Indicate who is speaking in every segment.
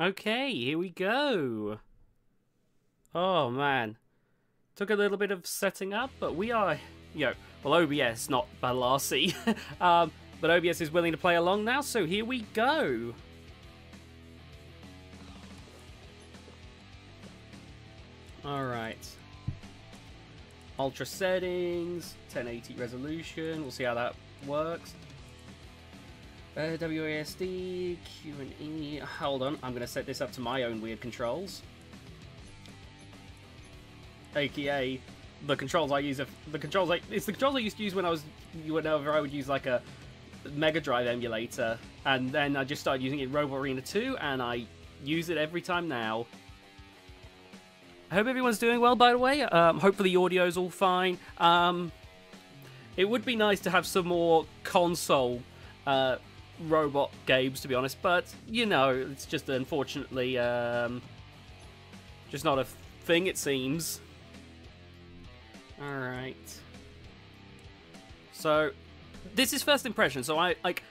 Speaker 1: Okay, here we go. Oh man. Took a little bit of setting up, but we are, you know, well, OBS, not Balassi. um, but OBS is willing to play along now, so here we go. Alright. Ultra settings, 1080 resolution, we'll see how that works. Uh, WASD, Q and E. Hold on, I'm going to set this up to my own weird controls. AKA the controls I use. If the controls I it's the controls I used to use when I was whenever I would use like a Mega Drive emulator, and then I just started using it in Robot Arena 2, and I use it every time now. I hope everyone's doing well, by the way. Um, hopefully, the audio's all fine. Um, it would be nice to have some more console uh, robot games, to be honest, but you know, it's just unfortunately um, just not a thing, it seems. Alright. So, this is first impression, so I, like,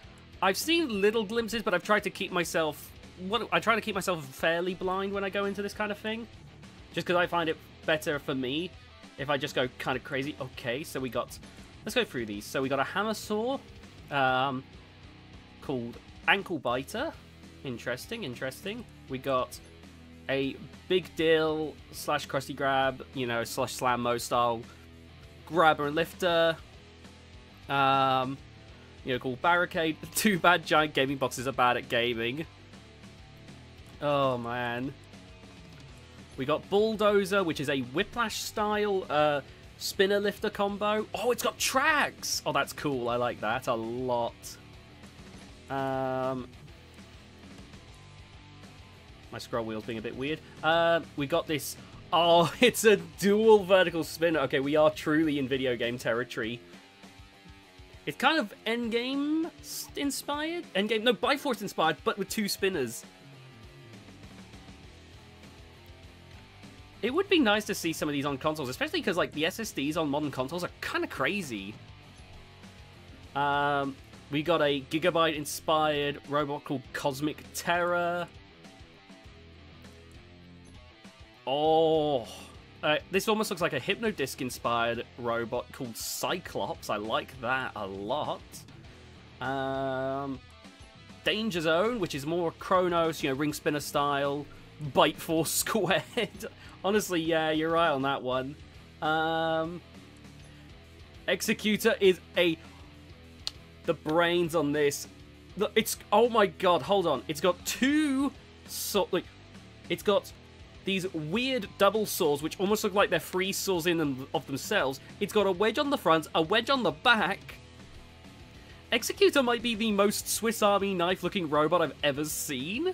Speaker 1: I've seen little glimpses, but I've tried to keep myself, what, I try to keep myself fairly blind when I go into this kind of thing. Just because I find it better for me if I just go kind of crazy. Okay, so we got, let's go through these. So we got a hammer saw, um, called Ankle Biter. Interesting, interesting. We got a Big Deal slash crusty Grab, you know, slash Slam Mo style grabber and lifter. Um, you know, called Barricade. Too bad giant gaming boxes are bad at gaming. Oh, man. We got Bulldozer, which is a Whiplash style uh, spinner lifter combo. Oh, it's got tracks! Oh, that's cool. I like that a lot. Um, my scroll wheel's being a bit weird. Uh, we got this Oh, it's a dual vertical spinner. Okay, we are truly in video game territory. It's kind of Endgame inspired? Endgame, no, Bifrost inspired, but with two spinners. It would be nice to see some of these on consoles, especially because like the SSDs on modern consoles are kind of crazy. Um, we got a Gigabyte inspired robot called Cosmic Terror. Oh, uh, this almost looks like a Hypnodisc-inspired robot called Cyclops. I like that a lot. Um, Danger Zone, which is more Chronos, you know, ring spinner style, bite force squared. Honestly, yeah, you're right on that one. Um, Executor is a the brains on this. It's oh my god, hold on. It's got two so like it's got these weird double saws, which almost look like they're free saws in them of themselves. It's got a wedge on the front, a wedge on the back. Executor might be the most Swiss Army knife-looking robot I've ever seen.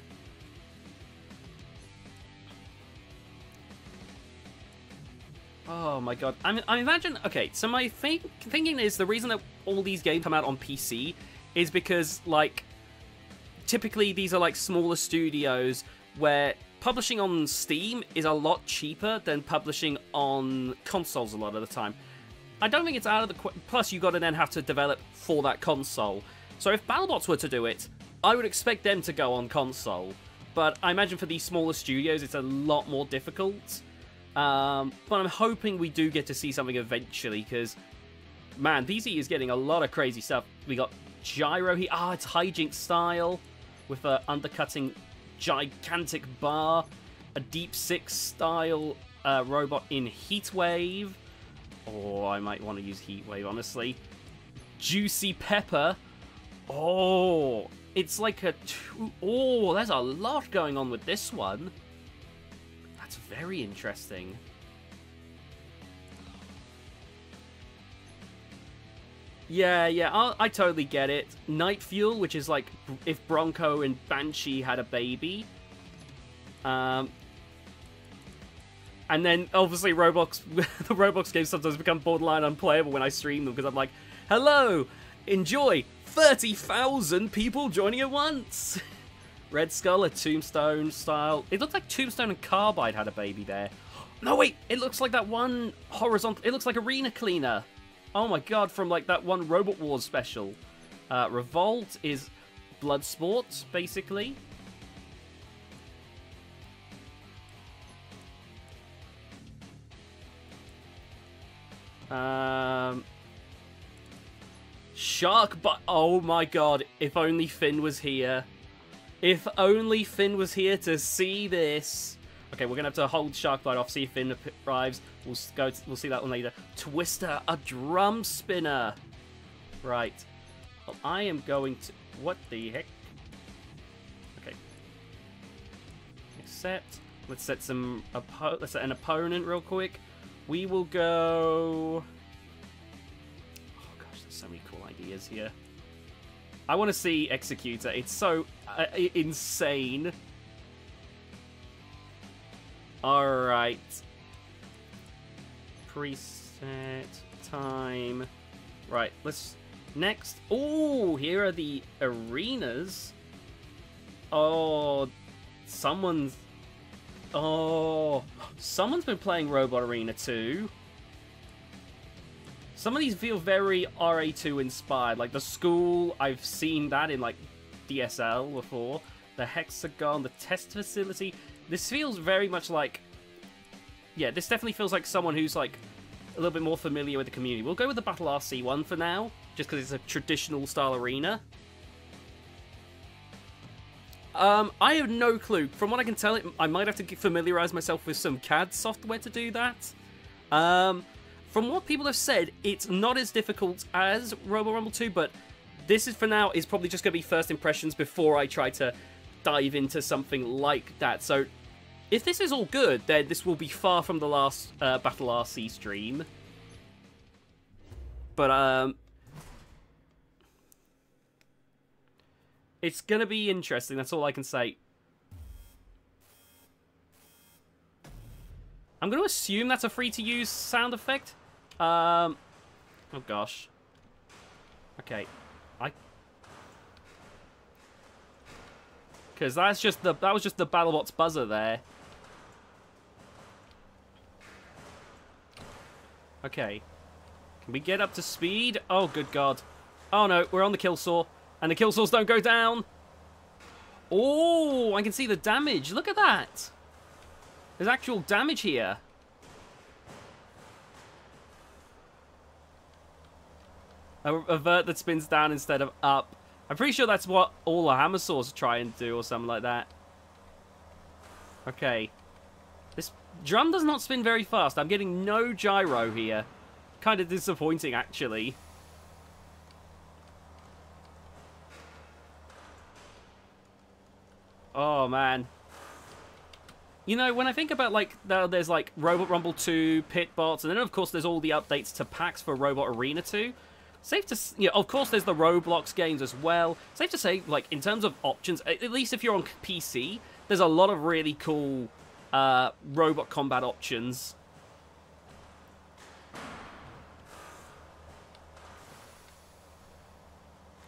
Speaker 1: Oh my god. I, I imagine... Okay, so my think, thinking is the reason that all these games come out on PC is because, like, typically these are, like, smaller studios where publishing on Steam is a lot cheaper than publishing on consoles a lot of the time. I don't think it's out of the... Plus, you got to then have to develop for that console. So if BattleBots were to do it, I would expect them to go on console. But I imagine for these smaller studios, it's a lot more difficult. Um, but I'm hoping we do get to see something eventually, because, man, DZ is getting a lot of crazy stuff. We got Gyro here. Ah, it's hijink style, with uh, undercutting gigantic bar, a Deep Six style uh, robot in Heatwave. Oh, I might want to use Heatwave, honestly. Juicy Pepper. Oh, it's like a two... Oh, there's a lot going on with this one. That's very interesting. Yeah, yeah, i i totally get it. Night Fuel, which is like if Bronco and Banshee had a baby. Um, and then obviously Roblox, the Roblox games sometimes become borderline unplayable when I stream them because I'm like, hello, enjoy 30,000 people joining at once. Red Skull, a Tombstone style. It looks like Tombstone and Carbide had a baby there. No, wait, it looks like that one horizontal. It looks like Arena Cleaner. Oh my god, from like that one Robot Wars special. Uh, Revolt is Bloodsport, basically. Um, shark but oh my god, if only Finn was here. If only Finn was here to see this. Okay, we're gonna have to hold Sharkbite off, see if Finn arrives. We'll go. We'll see that one later. Twister, a drum spinner. Right. Well, I am going to. What the heck? Okay. Accept. Let's set some. Let's set an opponent real quick. We will go. Oh gosh, there's so many cool ideas here. I want to see Executor. It's so uh, insane. Alright. Preset time. Right, let's... Next. Oh, here are the arenas. Oh, someone's... Oh, someone's been playing Robot Arena 2. Some of these feel very RA2 inspired. Like the school, I've seen that in like DSL before. The Hexagon, the test facility. This feels very much like... Yeah, this definitely feels like someone who's like a little bit more familiar with the community. We'll go with the Battle RC one for now, just because it's a traditional style arena. Um, I have no clue. From what I can tell, it, I might have to familiarize myself with some CAD software to do that. Um, from what people have said, it's not as difficult as Robo Rumble 2, but this is for now is probably just going to be first impressions before I try to dive into something like that. So if this is all good, then this will be far from the last uh, Battle RC stream. But um, it's gonna be interesting. That's all I can say. I'm gonna assume that's a free-to-use sound effect. Um, oh gosh. Okay, I because that's just the that was just the BattleBots buzzer there. Okay. Can we get up to speed? Oh, good God. Oh, no. We're on the kill saw. And the kill saws don't go down. Oh, I can see the damage. Look at that. There's actual damage here. A, a vert that spins down instead of up. I'm pretty sure that's what all the hammer saws try and do or something like that. Okay. This drum does not spin very fast. I'm getting no gyro here. Kind of disappointing, actually. Oh, man. You know, when I think about, like, there's, like, Robot Rumble 2, Pit Bots, and then, of course, there's all the updates to packs for Robot Arena 2. Safe to, you know, of course, there's the Roblox games as well. Safe to say, like, in terms of options, at least if you're on PC, there's a lot of really cool uh, robot combat options.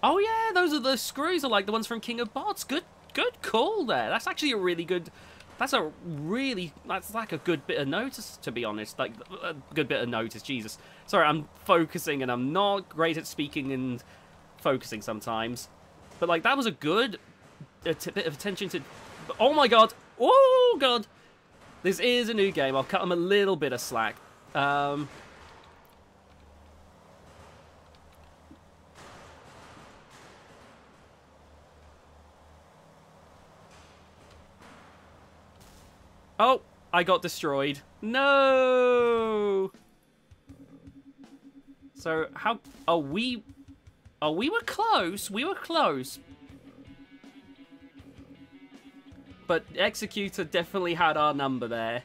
Speaker 1: Oh yeah, those are the screws are like the ones from King of Bots. Good, good call there. That's actually a really good that's a really that's like a good bit of notice to be honest. Like a good bit of notice jesus. Sorry i'm focusing and i'm not great at speaking and focusing sometimes. But like that was a good a bit of attention to oh my god oh god this is a new game. I'll cut them a little bit of slack. Um Oh, I got destroyed. No! So, how... Are we... Oh, we were close. We were close. But Executor definitely had our number there.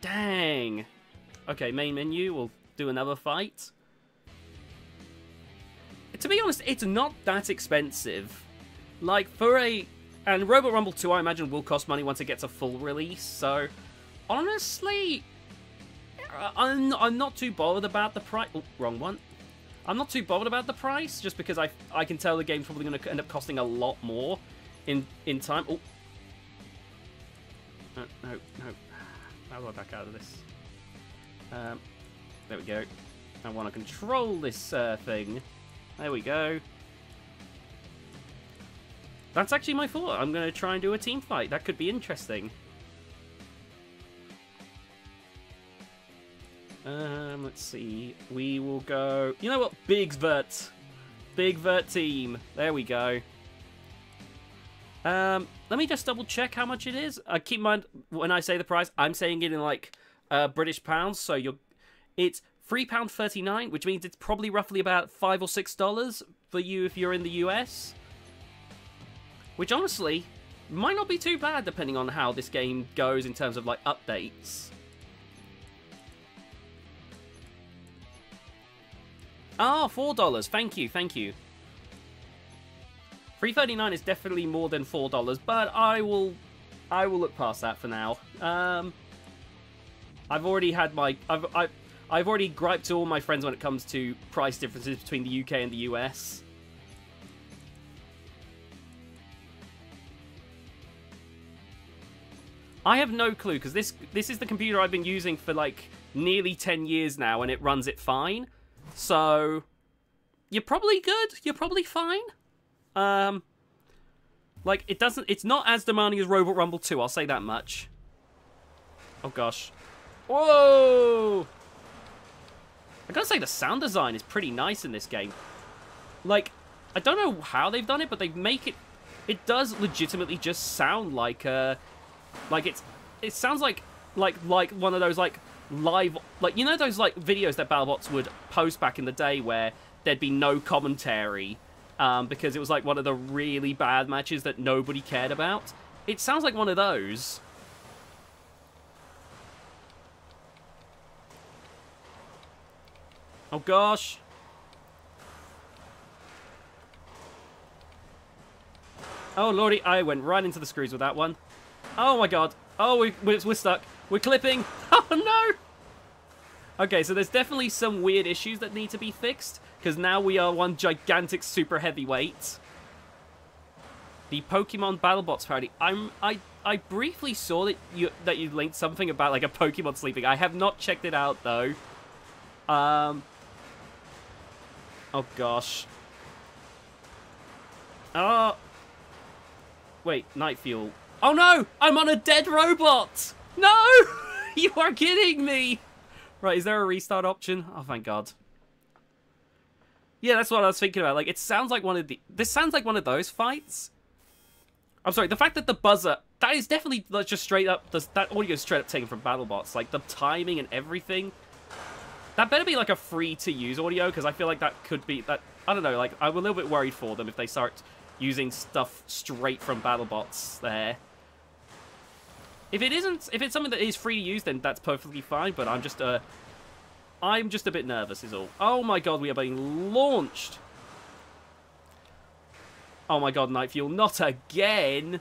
Speaker 1: Dang. Okay, main menu. We'll do another fight. To be honest, it's not that expensive. Like, for a and Robot Rumble 2, I imagine, will cost money once it gets a full release, so honestly, I'm, I'm not too bothered about the price. Oh, wrong one. I'm not too bothered about the price, just because I, I can tell the game's probably going to end up costing a lot more in, in time. Oh. No, no, no. How do I back out of this? Um, there we go. I want to control this uh, thing. There we go. That's actually my thought. I'm going to try and do a team fight. That could be interesting. Um, let's see. We will go. You know what? Big Vert. Big Vert team. There we go. Um, let me just double check how much it is. Uh, keep in mind when I say the price, I'm saying it in like uh, British pounds. So you're, it's three pound thirty nine, which means it's probably roughly about five or six dollars for you if you're in the US. Which honestly might not be too bad depending on how this game goes in terms of like updates. Ah, four dollars. Thank you, thank you. Three thirty nine is definitely more than four dollars, but I will, I will look past that for now. Um, I've already had my, I've, I've, I've already griped to all my friends when it comes to price differences between the UK and the US. I have no clue because this this is the computer I've been using for like nearly ten years now, and it runs it fine. So you're probably good. You're probably fine. Um, like it doesn't. It's not as demanding as Robot Rumble 2. I'll say that much. Oh gosh. Whoa! I gotta say the sound design is pretty nice in this game. Like, I don't know how they've done it, but they make it. It does legitimately just sound like uh, like it's. It sounds like like like one of those like live like you know those like videos that BattleBots would post back in the day where there'd be no commentary um, because it was like one of the really bad matches that nobody cared about. It sounds like one of those. Oh gosh. Oh lordy, I went right into the screws with that one. Oh my god. Oh, we, we're stuck. We're clipping. Oh no! Okay, so there's definitely some weird issues that need to be fixed, because now we are one gigantic super heavyweight. The Pokemon BattleBots party. I'm I I briefly saw that you that you linked something about like a Pokemon sleeping. I have not checked it out though. Um. Oh gosh. Oh. Wait, Night Fuel. Oh no! I'm on a dead robot! No! you are kidding me! Right, is there a restart option? Oh, thank God. Yeah, that's what I was thinking about. Like, it sounds like one of the... This sounds like one of those fights. I'm sorry, the fact that the buzzer... That is definitely just straight up... That audio is straight up taken from BattleBots. Like, the timing and everything. That better be, like, a free-to-use audio, because I feel like that could be... that I don't know, like, I'm a little bit worried for them if they start using stuff straight from BattleBots there. If it isn't, if it's something that is free to use, then that's perfectly fine. But I'm just, uh, I'm just a bit nervous, is all. Oh my god, we are being launched. Oh my god, Night Fuel, not again.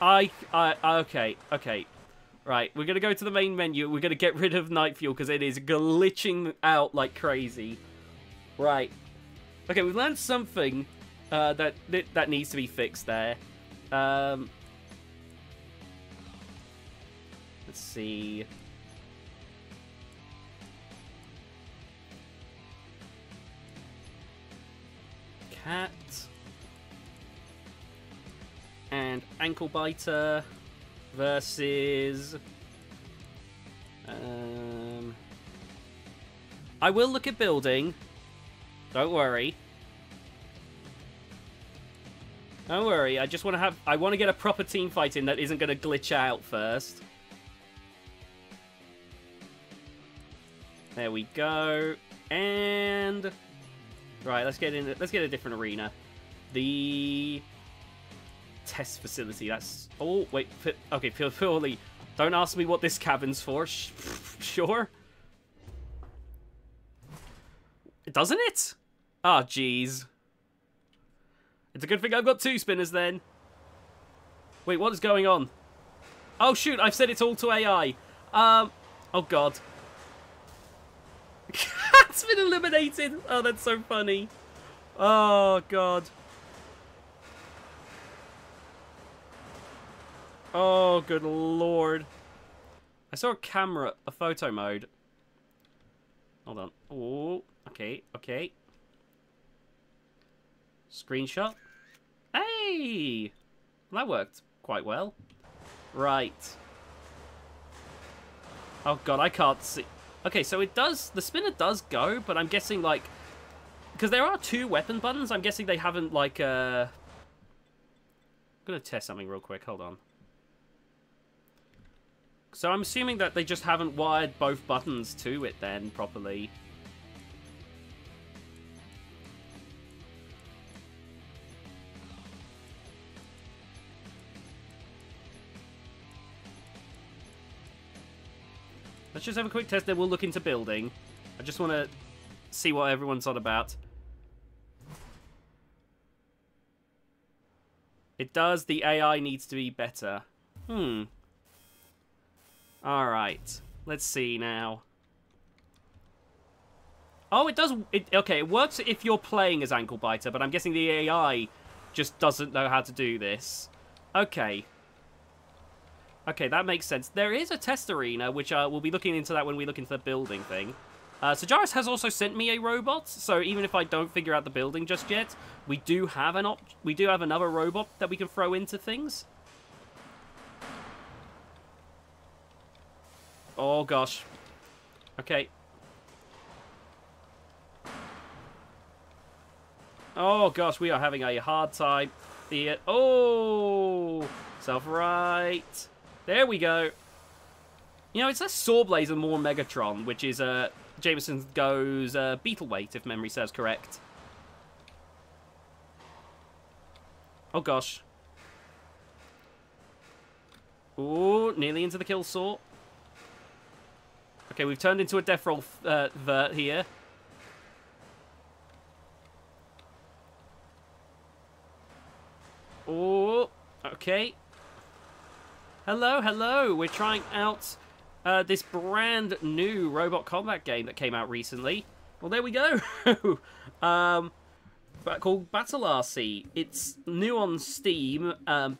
Speaker 1: I, I, okay, okay. Right, we're going to go to the main menu. We're going to get rid of Night Fuel because it is glitching out like crazy. Right, Okay, we've learned something uh, that, that, needs to be fixed there. Um, let's see. Cat and ankle biter versus. Um, I will look at building. Don't worry. Don't worry, I just want to have... I want to get a proper team fight in that isn't going to glitch out first. There we go. And... Right, let's get in. Let's get a different arena. The test facility. That's oh wait. Okay, purely. Don't ask me what this cabin's for. sure. Doesn't it? Ah, oh, jeez. It's a good thing I've got two spinners then. Wait, what is going on? Oh, shoot, I've set it all to AI. Um, oh, God. Cat's been eliminated. Oh, that's so funny. Oh, God. Oh, good lord. I saw a camera, a photo mode. Hold on. Oh, okay, okay. Screenshot. Hey! That worked. quite well. Right. Oh god, I can't see. Okay, so it does... The spinner does go, but I'm guessing, like... Because there are two weapon buttons, I'm guessing they haven't, like, uh... I'm gonna test something real quick, hold on. So I'm assuming that they just haven't wired both buttons to it then, properly. Let's just have a quick test, then we'll look into building. I just want to see what everyone's on about. It does. The AI needs to be better. Hmm. Alright. Let's see now. Oh, it does... It, okay, it works if you're playing as Ankle Biter, but I'm guessing the AI just doesn't know how to do this. Okay. Okay, that makes sense. There is a test arena, which uh, we'll be looking into that when we look into the building thing. Uh, Sajaris has also sent me a robot, so even if I don't figure out the building just yet, we do have an op we do have another robot that we can throw into things. Oh gosh. Okay. Oh gosh, we are having a hard time. The oh, self right. There we go. You know, it's less Sawblaze and more Megatron, which is uh, Jamison Go's uh, Beetle Weight, if memory serves correct. Oh gosh. Ooh, nearly into the kill saw. Okay, we've turned into a death roll uh, vert here. Oh, okay. Hello, hello. We're trying out uh, this brand new robot combat game that came out recently. Well, there we go. um, called Battle RC. It's new on Steam. Um,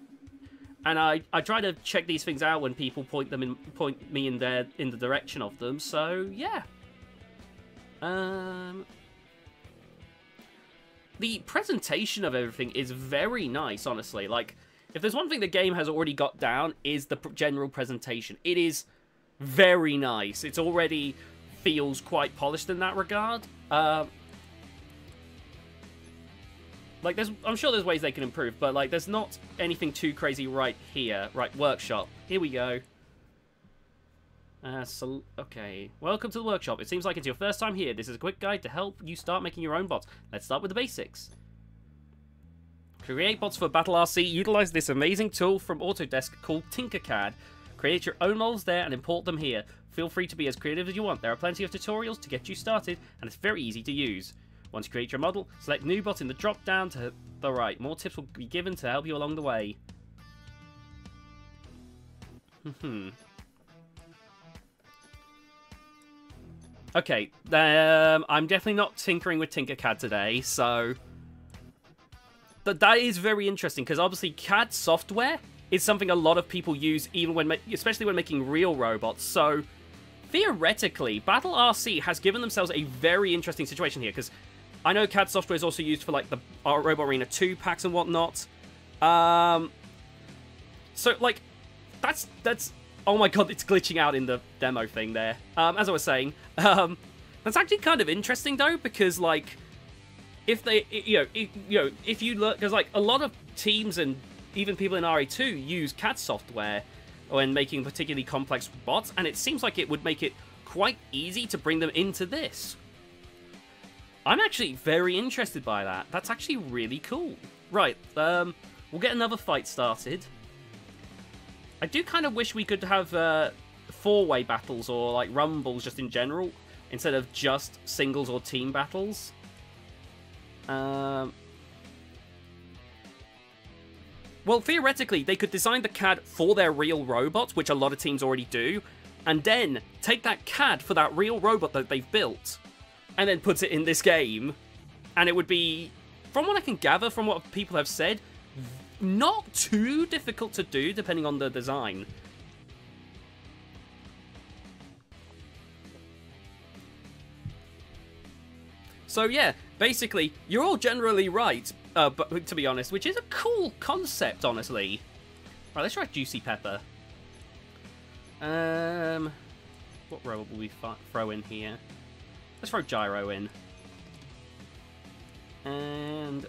Speaker 1: and I, I try to check these things out when people point them in point me in their in the direction of them. So yeah. Um, the presentation of everything is very nice, honestly. Like if there's one thing the game has already got down, is the general presentation. It is very nice. It already feels quite polished in that regard. Uh, like, there's, I'm sure there's ways they can improve, but like, there's not anything too crazy right here. Right, workshop. Here we go. Uh, so, okay. Welcome to the workshop. It seems like it's your first time here. This is a quick guide to help you start making your own bots. Let's start with the basics. Create bots for Battle RC. Utilize this amazing tool from Autodesk called Tinkercad. Create your own models there and import them here. Feel free to be as creative as you want. There are plenty of tutorials to get you started, and it's very easy to use. Once you create your model, select New Bot in the drop down to the right. More tips will be given to help you along the way. Hmm. okay, um, I'm definitely not tinkering with Tinkercad today, so that that is very interesting because obviously CAD software is something a lot of people use, even when, especially when making real robots. So theoretically, Battle RC has given themselves a very interesting situation here because I know CAD software is also used for like the Robot Arena 2 packs and whatnot. Um, so like that's that's oh my god, it's glitching out in the demo thing there. Um, as I was saying, um, that's actually kind of interesting though because like if they, you know, if, you know, if you look, because like a lot of teams and even people in RA2 use CAD software when making particularly complex bots, and it seems like it would make it quite easy to bring them into this. I'm actually very interested by that. That's actually really cool. Right, um, we'll get another fight started. I do kind of wish we could have uh, four-way battles or like rumbles just in general, instead of just singles or team battles. Um, well, theoretically, they could design the CAD for their real robots, which a lot of teams already do, and then take that CAD for that real robot that they've built, and then put it in this game, and it would be, from what I can gather from what people have said, not too difficult to do depending on the design. So yeah, basically, you're all generally right, uh, but to be honest, which is a cool concept, honestly. Right, let's try Juicy Pepper. Um, what robot will we throw in here? Let's throw Gyro in. And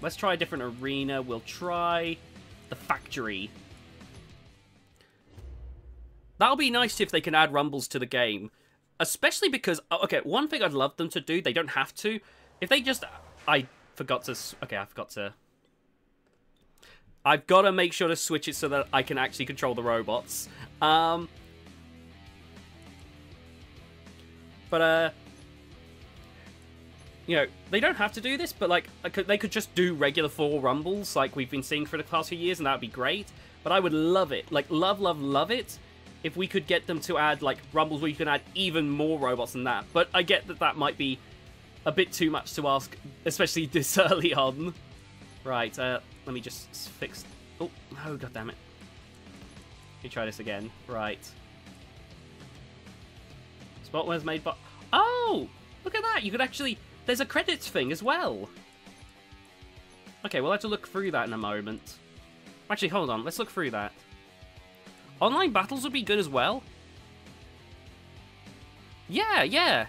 Speaker 1: let's try a different arena. We'll try the factory. That'll be nice if they can add rumbles to the game. Especially because, oh, okay, one thing I'd love them to do, they don't have to. If they just, I forgot to, okay, I forgot to. I've got to make sure to switch it so that I can actually control the robots. Um, but, uh, you know, they don't have to do this, but like they could just do regular four rumbles like we've been seeing for the past few years, and that would be great. But I would love it, like love, love, love it, if we could get them to add like rumbles where you can add even more robots than that. But I get that that might be a bit too much to ask, especially this early on. Right, uh, let me just fix. Oh no, god damn it! Let me try this again. Right. Spot was made by. Oh, look at that! You could actually there's a credits thing as well. Okay, we'll have to look through that in a moment. Actually, hold on. Let's look through that. Online battles would be good as well. Yeah, yeah.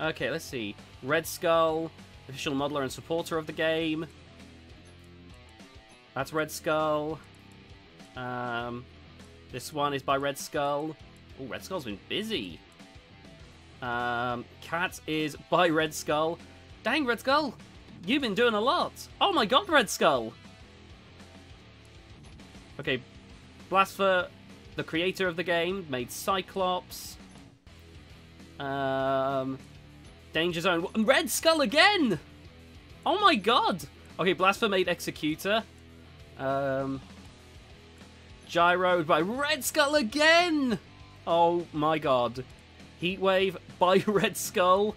Speaker 1: Okay, let's see. Red Skull, official modeler and supporter of the game. That's Red Skull. Um, this one is by Red Skull. Oh, Red Skull's been busy. Um, Cat is by Red Skull. Dang, Red Skull! You've been doing a lot! Oh my god, Red Skull! Okay, Blaspher, the creator of the game, made Cyclops. Um, Danger Zone. Red Skull again! Oh my god! Okay, Blaspher made Executor. Um, Gyro by Red Skull again! Oh my god. Heatwave by Red Skull.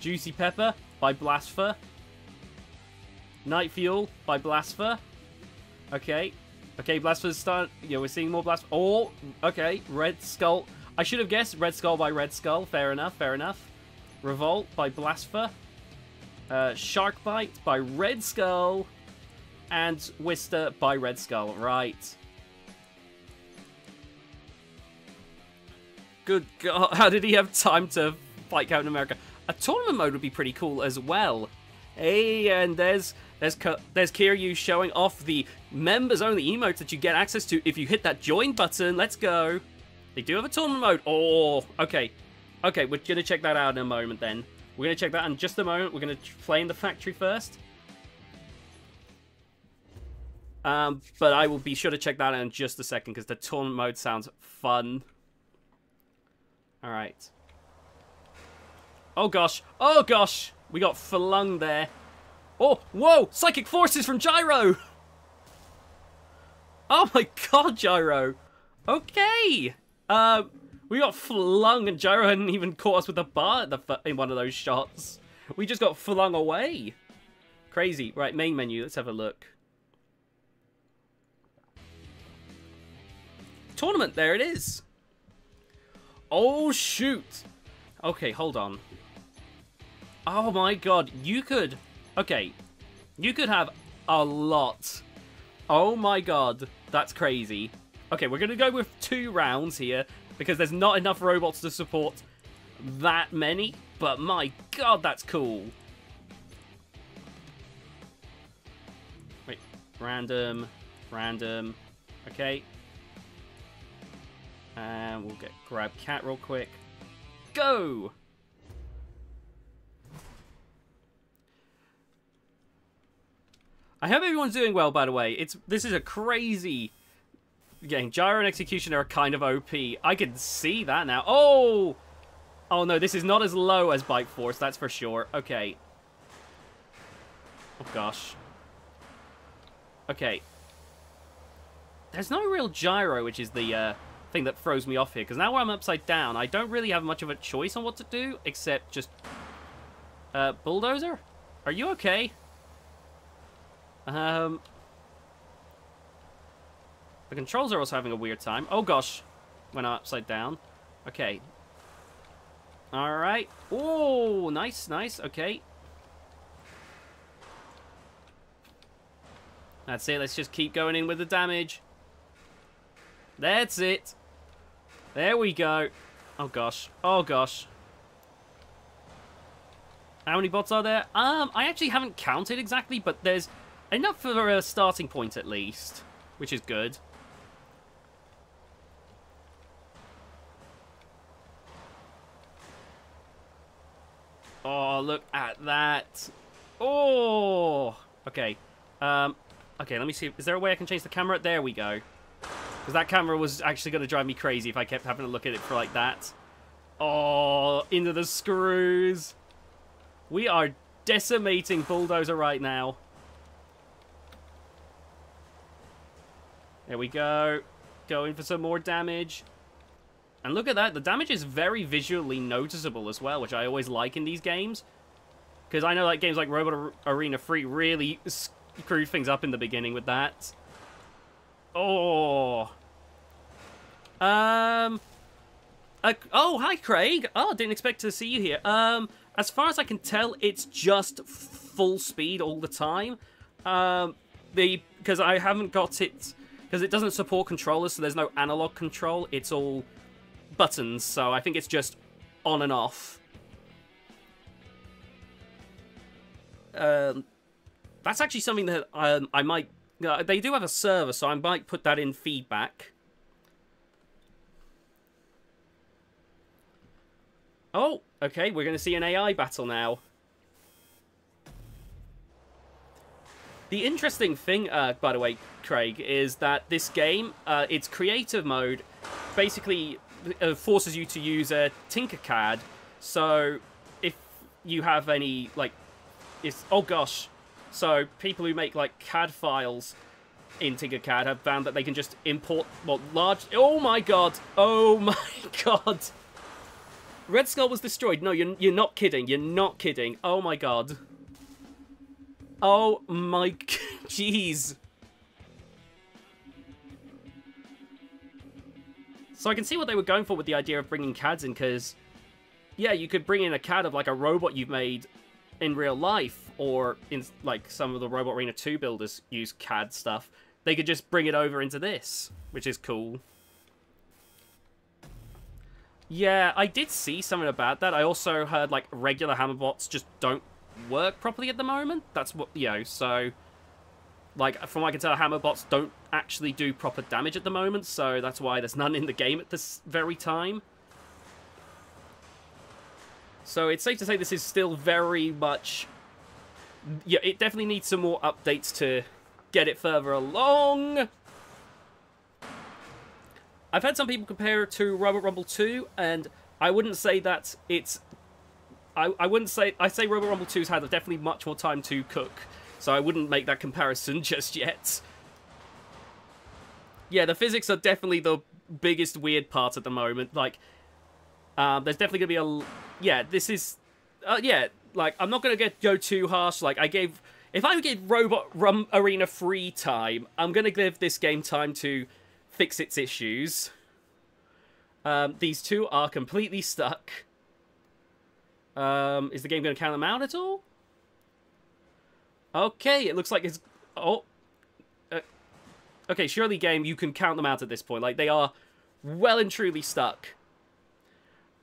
Speaker 1: Juicy Pepper by Blaspher. Night Fuel by Blaspher. Okay. Okay, Blaspher's start. Yeah, we're seeing more Blaspher. Oh, okay. Red Skull. I should have guessed Red Skull by Red Skull. Fair enough, fair enough. Revolt by Blaspher. Uh, Shark Bite by Red Skull. And Twister by Red Skull. Right. Good God, how did he have time to fight Captain America? A tournament mode would be pretty cool as well. Hey, and there's there's there's Kiryu showing off the members only emotes that you get access to if you hit that join button. Let's go. They do have a tournament mode. Oh, okay. Okay, we're gonna check that out in a moment then. We're gonna check that in just a moment. We're gonna play in the factory first. Um, but I will be sure to check that out in just a second because the tournament mode sounds fun. Alright. Oh gosh. Oh gosh! We got flung there. Oh, whoa! Psychic forces from Gyro! Oh my god, Gyro! Okay! Uh, we got flung and Gyro hadn't even caught us with a bar in one of those shots. We just got flung away. Crazy. Right, main menu. Let's have a look. Tournament, there it is. Oh, shoot. Okay, hold on. Oh my god, you could... Okay, you could have a lot. Oh my god, that's crazy. Okay, we're going to go with two rounds here, because there's not enough robots to support that many, but my god, that's cool. Wait, random, random, okay, and we'll get grab cat real quick. Go! I hope everyone's doing well, by the way. It's This is a crazy game. Gyro and Executioner are kind of OP. I can see that now. Oh! Oh no, this is not as low as Bite Force, that's for sure. Okay. Oh gosh. Okay. There's no real gyro, which is the uh, thing that throws me off here. Because now I'm upside down, I don't really have much of a choice on what to do, except just... Uh, Bulldozer? Are you okay? Um... The controls are also having a weird time. Oh gosh. Went upside down. Okay. Alright. Oh, nice, nice. Okay. That's it. Let's just keep going in with the damage. That's it. There we go. Oh, gosh. Oh, gosh. How many bots are there? Um, I actually haven't counted exactly, but there's enough for a starting point at least, which is good. Oh, look at that. Oh! Okay. Um, okay, let me see. Is there a way I can change the camera? There we go. Because that camera was actually going to drive me crazy if I kept having to look at it for like that. Oh, into the screws. We are decimating Bulldozer right now. There we go. Going for some more damage. And look at that, the damage is very visually noticeable as well, which I always like in these games. Because I know like games like Robot Arena 3 really screwed things up in the beginning with that. Oh. Um. Uh, oh, hi, Craig. Oh, didn't expect to see you here. Um, as far as I can tell, it's just full speed all the time. Um, the because I haven't got it because it doesn't support controllers, so there's no analog control. It's all buttons, so I think it's just on and off. Um, that's actually something that um, I might... Uh, they do have a server, so I might put that in feedback. Oh, okay, we're going to see an AI battle now. The interesting thing, uh, by the way, Craig, is that this game, uh, its creative mode, basically uh, forces you to use a Tinkercad. So if you have any like, it's oh gosh, so people who make like CAD files in Tinkercad have found that they can just import well large. Oh my god! Oh my god! Red Skull was destroyed. No, you're you're not kidding. You're not kidding. Oh my god. Oh my jeez. So I can see what they were going for with the idea of bringing CADs in, because, yeah, you could bring in a CAD of, like, a robot you've made in real life, or in, like, some of the Robot Arena 2 builders use CAD stuff. They could just bring it over into this, which is cool. Yeah, I did see something about that. I also heard, like, regular Hammerbots just don't work properly at the moment. That's what, you know, so... Like, from what I can tell, Hammerbots don't actually do proper damage at the moment, so that's why there's none in the game at this very time. So it's safe to say this is still very much... Yeah, it definitely needs some more updates to get it further along. I've had some people compare it to Robot Rumble 2, and I wouldn't say that it's... I, I wouldn't say... I say Robot Rumble 2's had definitely much more time to cook so I wouldn't make that comparison just yet. Yeah, the physics are definitely the biggest weird part at the moment. Like, um, there's definitely gonna be a... Yeah, this is... Uh, yeah, like, I'm not gonna get go too harsh. Like, I gave... If I give Robot Rum Arena free time, I'm gonna give this game time to fix its issues. Um, these two are completely stuck. Um, is the game going to count them out at all? Okay, it looks like it's... Oh. Uh, okay, surely game, you can count them out at this point. Like, they are well and truly stuck.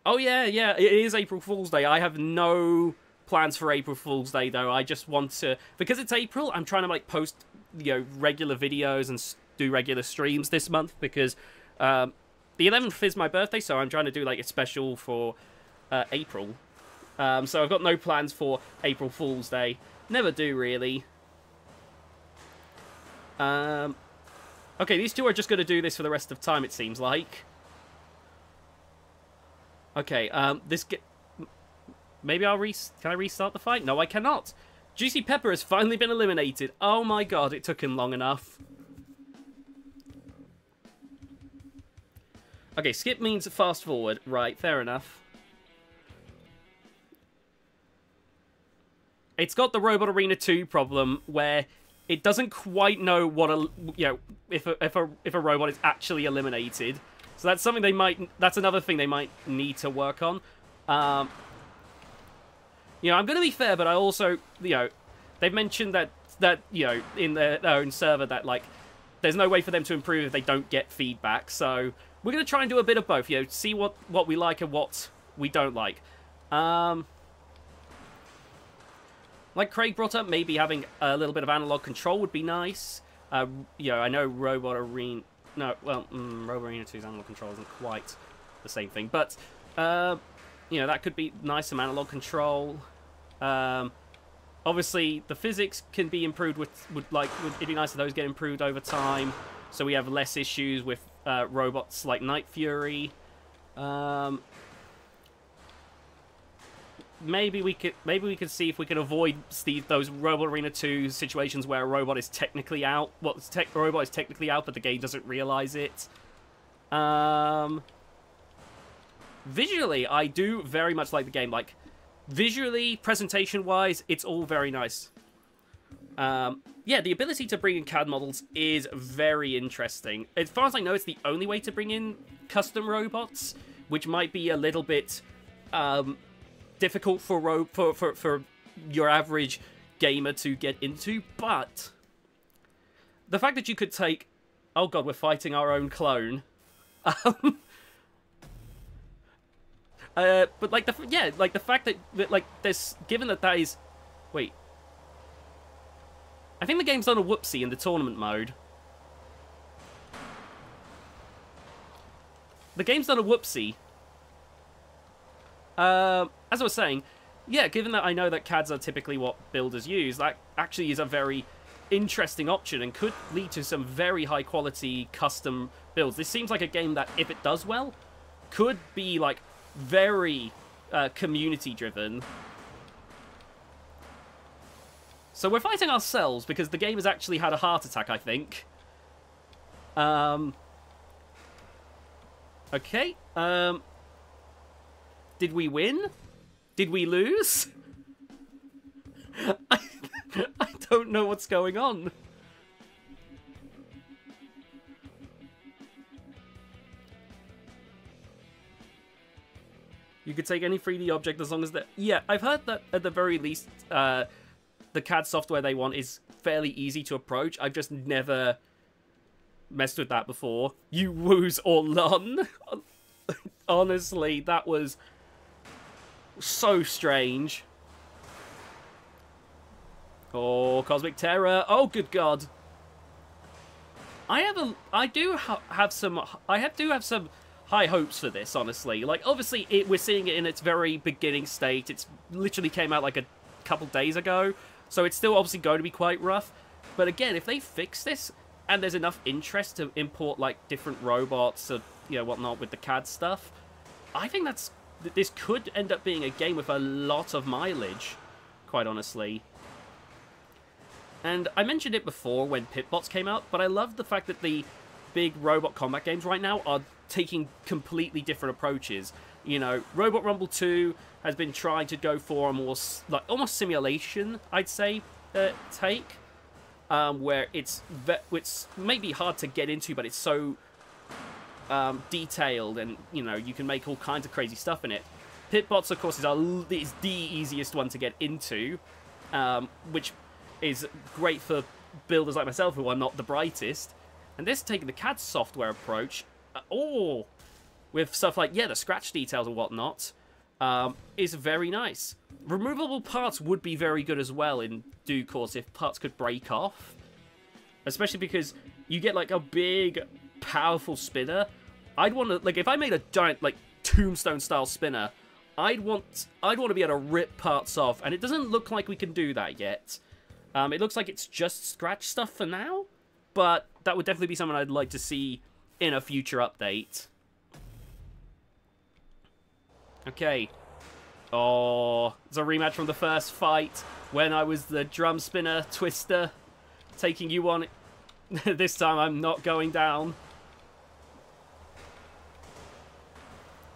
Speaker 1: Oh, yeah, yeah, it is April Fool's Day. I have no plans for April Fool's Day, though. I just want to... Because it's April, I'm trying to, like, post, you know, regular videos and do regular streams this month because um, the 11th is my birthday, so I'm trying to do, like, a special for uh, April. Um, so I've got no plans for April Fool's Day. Never do, really. Um, okay, these two are just going to do this for the rest of time, it seems like. Okay, um, this... Maybe I'll re... Can I restart the fight? No, I cannot. Juicy Pepper has finally been eliminated. Oh my god, it took him long enough. Okay, skip means fast forward. Right, fair enough. It's got the Robot Arena 2 problem where it doesn't quite know what a you know if a, if a if a robot is actually eliminated. So that's something they might that's another thing they might need to work on. Um, you know, I'm going to be fair, but I also you know they've mentioned that that you know in their, their own server that like there's no way for them to improve if they don't get feedback. So we're gonna try and do a bit of both. You know, see what what we like and what we don't like. Um, like Craig brought up, maybe having a little bit of analog control would be nice. Uh, you know, I know Robot Arena. No, well, mm, Robot Arena 2's analog control isn't quite the same thing, but uh, you know that could be nice. Some analog control. Um, obviously, the physics can be improved. With would like would, it'd be nice if those get improved over time, so we have less issues with uh, robots like Night Fury. Um, maybe we could maybe we could see if we can avoid Steve those Robot Arena 2 situations where a robot is technically out. Well, tech robot is technically out, but the game doesn't realize it. Um, visually, I do very much like the game. Like visually, presentation-wise, it's all very nice. Um, yeah, the ability to bring in CAD models is very interesting. As far as I know, it's the only way to bring in custom robots, which might be a little bit um, difficult for, for, for, for your average gamer to get into, but the fact that you could take... Oh god, we're fighting our own clone. Um, uh, but like the yeah, like the fact that, that like this, given that that is, wait, I think the game's done a whoopsie in the tournament mode. The game's done a whoopsie. Uh, as I was saying, yeah, given that I know that CADs are typically what builders use, that actually is a very interesting option and could lead to some very high quality custom builds. This seems like a game that, if it does well, could be like very uh, community driven so we're fighting ourselves because the game has actually had a heart attack, I think. Um. Okay. Um. Did we win? Did we lose? I, I don't know what's going on. You could take any 3D object as long as that. Yeah, I've heard that at the very least, uh, the CAD software they want is fairly easy to approach. I've just never messed with that before. You woos or none. Honestly, that was so strange. Oh, Cosmic Terror. Oh, good God. I have a, I do ha have some, I have, do have some high hopes for this, honestly. Like, obviously, it, we're seeing it in its very beginning state. It's literally came out like a couple days ago. So it's still obviously going to be quite rough. But again, if they fix this and there's enough interest to import like different robots or you know whatnot with the CAD stuff, I think that's this could end up being a game with a lot of mileage, quite honestly. And I mentioned it before when Pitbots came out, but I love the fact that the big robot combat games right now are taking completely different approaches. You know, Robot Rumble 2 has been trying to go for a more like almost simulation, I'd say, uh, take, um, where it's it's maybe hard to get into, but it's so um, detailed, and you know you can make all kinds of crazy stuff in it. Pitbots, of course, is, a, is the easiest one to get into, um, which is great for builders like myself who are not the brightest. And this taking the CAD software approach, uh, oh, with stuff like yeah, the scratch details and whatnot um, is very nice. Removable parts would be very good as well in due course if parts could break off. Especially because you get like a big, powerful spinner. I'd want to, like, if I made a giant, like, tombstone style spinner, I'd want, I'd want to be able to rip parts off, and it doesn't look like we can do that yet. Um, it looks like it's just scratch stuff for now, but that would definitely be something I'd like to see in a future update. Okay. Oh, it's a rematch from the first fight when I was the drum spinner twister taking you on. this time I'm not going down.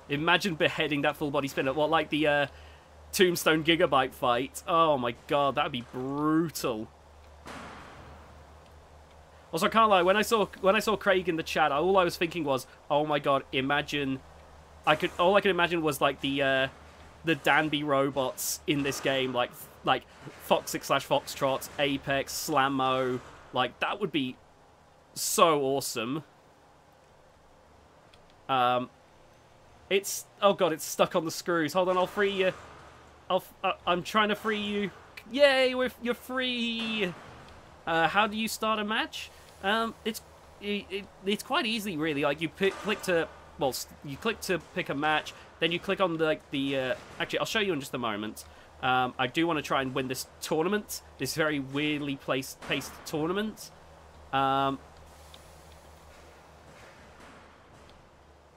Speaker 1: Imagine beheading that full body spinner. What, like the uh, Tombstone Gigabyte fight? Oh my god, that'd be brutal. Also, I can't lie. When I saw when I saw Craig in the chat, all I was thinking was, "Oh my god, imagine I could all I could imagine was like the uh, the Danby robots in this game, like like Foxic slash Foxtrot, Apex, Slammo. Like that would be so awesome. Um, it's oh god, it's stuck on the screws. Hold on, I'll free you. I'll uh, I'm trying to free you. Yay, we're you're free. Uh, how do you start a match? Um, it's it, it, it's quite easy, really. Like you click to well, you click to pick a match, then you click on the like the. Uh, actually, I'll show you in just a moment. Um, I do want to try and win this tournament, this very weirdly placed paced tournament. Um,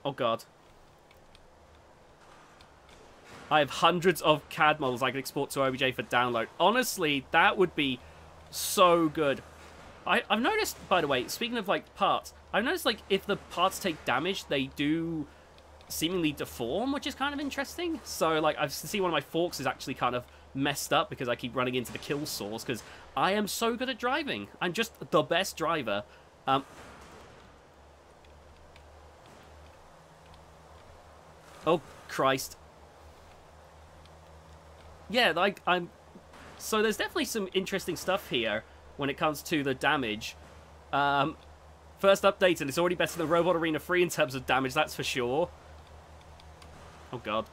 Speaker 1: oh god. I have hundreds of CAD models I can export to OBJ for download. Honestly, that would be so good. I, I've noticed, by the way, speaking of like parts, I've noticed like if the parts take damage, they do seemingly deform, which is kind of interesting. So like I've seen one of my forks is actually kind of messed up because I keep running into the kill source because I am so good at driving. I'm just the best driver. Um, oh Christ. Yeah, like I'm. So there's definitely some interesting stuff here when it comes to the damage. Um, first update, and it's already better than Robot Arena 3 in terms of damage, that's for sure. Oh god.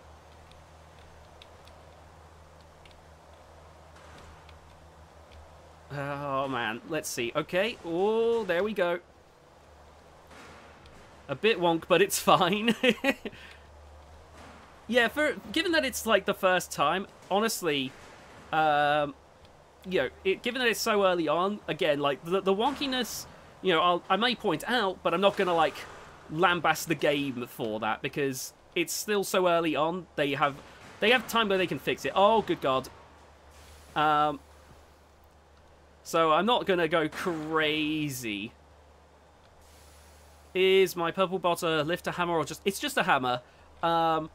Speaker 1: Oh man, let's see. Okay, oh, there we go. A bit wonk, but it's fine. Yeah, for given that it's like the first time, honestly, um, you know, it, given that it's so early on, again, like the, the wonkiness, you know, I'll, I may point out, but I'm not gonna like lambast the game for that because it's still so early on. They have they have time where they can fix it. Oh, good God. Um, so I'm not going to go crazy. Is my purple bot a lift a hammer or just... It's just a hammer. Um,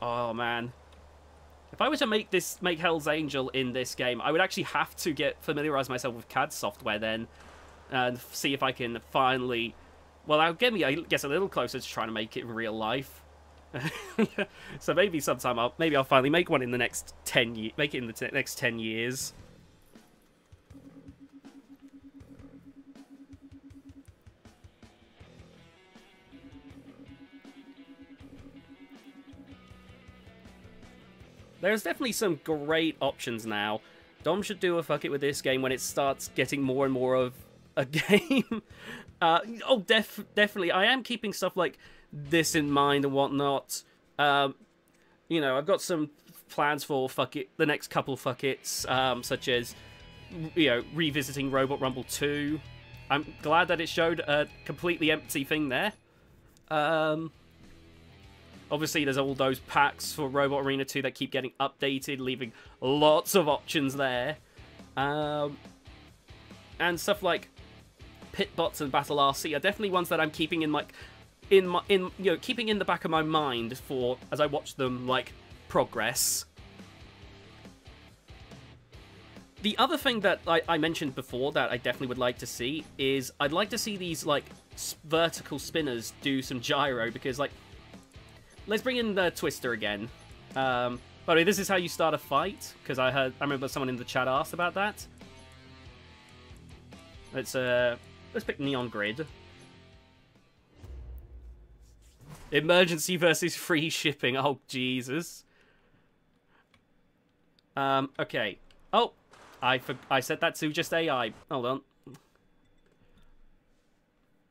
Speaker 1: oh, man. If I were to make this make Hell's Angel in this game, I would actually have to get familiarize myself with CAD software then and see if I can finally well, that'll get me, I guess, a little closer to trying to make it in real life. so maybe sometime I'll maybe I'll finally make one in the next ten years. Make it in the next ten years. There's definitely some great options now. Dom should do a fuck it with this game when it starts getting more and more of a game. Uh, oh, def definitely. I am keeping stuff like this in mind and whatnot. Um, you know, I've got some plans for fuck it, the next couple fuck it's, um, such as you know revisiting Robot Rumble 2. I'm glad that it showed a completely empty thing there. Um, obviously, there's all those packs for Robot Arena 2 that keep getting updated, leaving lots of options there. Um, and stuff like Pitbots and Battle RC are definitely ones that I'm keeping in like in my in you know keeping in the back of my mind for as I watch them like progress. The other thing that I, I mentioned before that I definitely would like to see is I'd like to see these like vertical spinners do some gyro because like let's bring in the Twister again. Um, by the way, this is how you start a fight because I heard I remember someone in the chat asked about that. Let's uh Let's pick Neon Grid. Emergency versus free shipping. Oh, Jesus. Um, okay. Oh, I I said that to just AI. Hold on.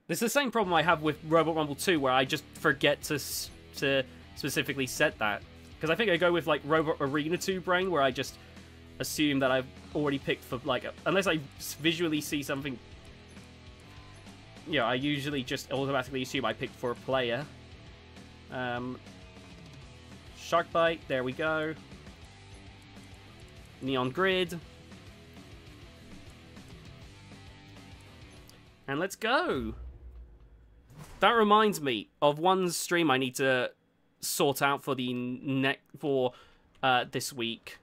Speaker 1: This is the same problem I have with Robot Rumble 2, where I just forget to to specifically set that. Because I think I go with, like, Robot Arena 2 brain, where I just assume that I've already picked for, like, unless I visually see something you know, I usually just automatically assume I picked for a player. Um, Shark Bite, there we go. Neon Grid. And let's go! That reminds me of one stream I need to sort out for the next for uh, this week.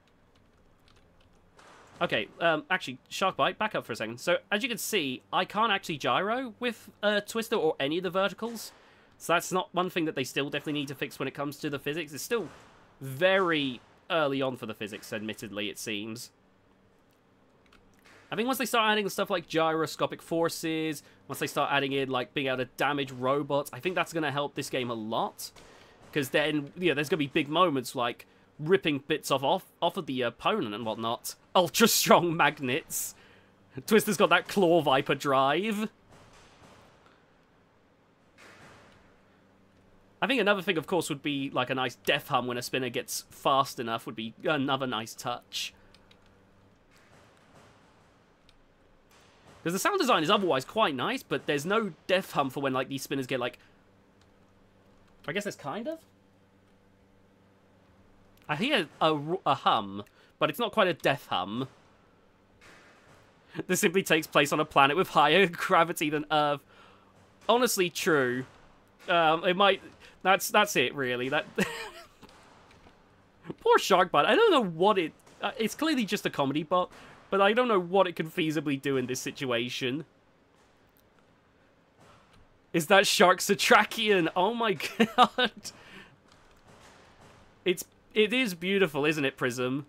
Speaker 1: Okay, um, actually, Sharkbite, back up for a second. So, as you can see, I can't actually gyro with uh, Twister or any of the verticals. So that's not one thing that they still definitely need to fix when it comes to the physics. It's still very early on for the physics, admittedly, it seems. I think once they start adding stuff like gyroscopic forces, once they start adding in like being able to damage robots, I think that's going to help this game a lot. Because then, you know, there's going to be big moments like ripping bits off, off off of the opponent and whatnot. Ultra strong magnets. Twister's got that claw viper drive. I think another thing, of course, would be like a nice death hum when a spinner gets fast enough would be another nice touch. Because the sound design is otherwise quite nice, but there's no death hum for when like these spinners get like... I guess there's kind of? I hear a, a hum, but it's not quite a death hum. This simply takes place on a planet with higher gravity than Earth. Honestly, true. Um, it might... That's that's it, really. That Poor Sharkbite. I don't know what it... Uh, it's clearly just a comedy bot, but I don't know what it could feasibly do in this situation. Is that shark Satrakian? Oh my god. It's it is beautiful, isn't it, Prism?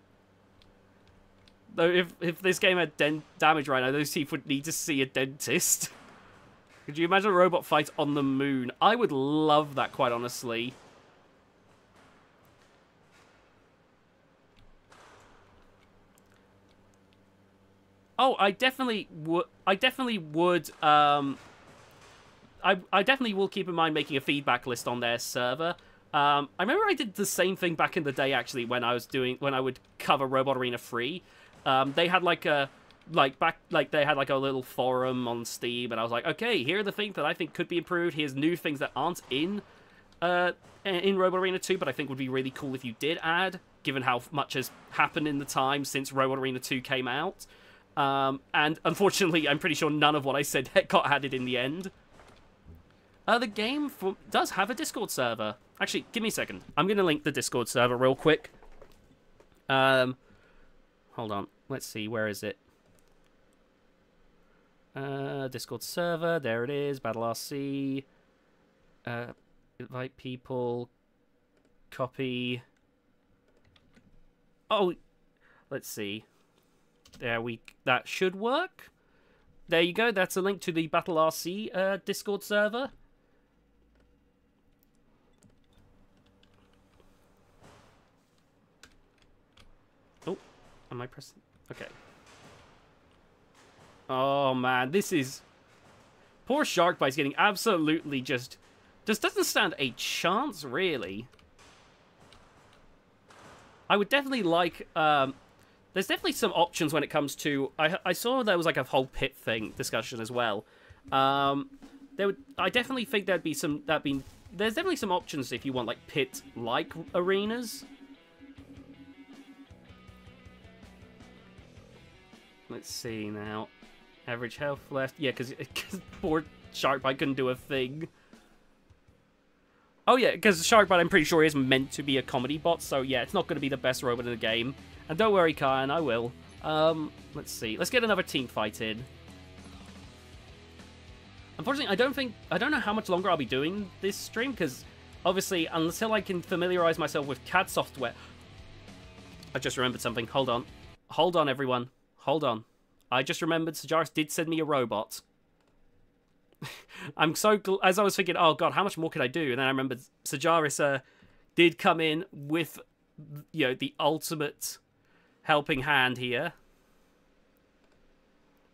Speaker 1: Though if if this game had damage right now, those teeth would need to see a dentist. Could you imagine a robot fight on the moon? I would love that, quite honestly. Oh, I definitely would. I definitely would. Um, I I definitely will keep in mind making a feedback list on their server. Um, I remember I did the same thing back in the day actually when I was doing when I would cover Robot Arena free. Um, they had like a like back like they had like a little forum on Steam, and I was like, okay, here are the things that I think could be improved. Here's new things that aren't in uh in Robot Arena 2, but I think would be really cool if you did add, given how much has happened in the time since Robot Arena 2 came out. Um, and unfortunately, I'm pretty sure none of what I said got added in the end. Uh, the game does have a Discord server. Actually, give me a second. I'm going to link the Discord server real quick. Um, hold on. Let's see. Where is it? Uh, Discord server. There it is. Battle RC. Uh, invite people. Copy. Oh, let's see. There we... That should work. There you go. That's a link to the Battle RC uh, Discord server. Oh, am I pressing? Okay. Oh, man. This is... Poor Sharkbite's getting absolutely just... Just doesn't stand a chance, really. I would definitely like... Um, there's definitely some options when it comes to. I I saw there was like a whole pit thing discussion as well. Um, there would I definitely think there'd be some that be there's definitely some options if you want like pit like arenas. Let's see now. Average health left. Yeah, because poor Sharkbite couldn't do a thing. Oh yeah, because Sharkbite I'm pretty sure is meant to be a comedy bot, so yeah, it's not going to be the best robot in the game. And don't worry, Kyan, I will. Um, let's see. Let's get another team fight in. Unfortunately, I don't think... I don't know how much longer I'll be doing this stream, because obviously, until I can familiarize myself with CAD software... I just remembered something. Hold on. Hold on, everyone. Hold on. I just remembered Sajaris did send me a robot. I'm so... As I was thinking, oh god, how much more could I do? And then I remembered Sajaris uh, did come in with, you know, the ultimate helping hand here.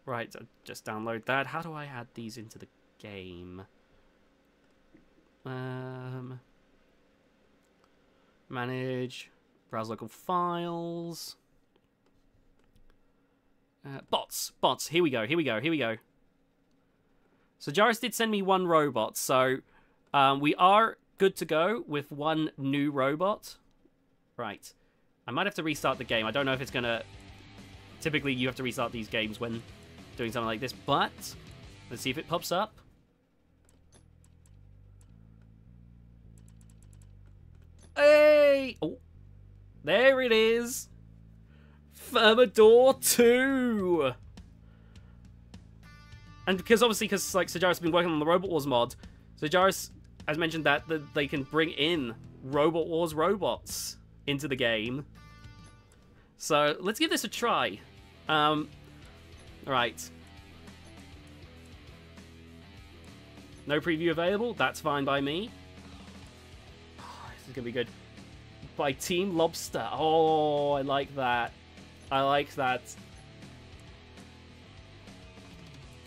Speaker 1: Right, just download that. How do I add these into the game? Um, manage, browse local files. Uh, bots, bots. Here we go. Here we go. Here we go. Sajaris did send me one robot, so um, we are good to go with one new robot. Right. I might have to restart the game. I don't know if it's going to... Typically, you have to restart these games when doing something like this, but let's see if it pops up. Hey! Oh, there it is. Thermidor 2! And because obviously, because like Sajaris has been working on the Robot Wars mod, Sajaris has mentioned that, that they can bring in Robot Wars robots into the game. So let's give this a try. Um, right. No preview available. That's fine by me. This is gonna be good. By Team Lobster. Oh, I like that. I like that.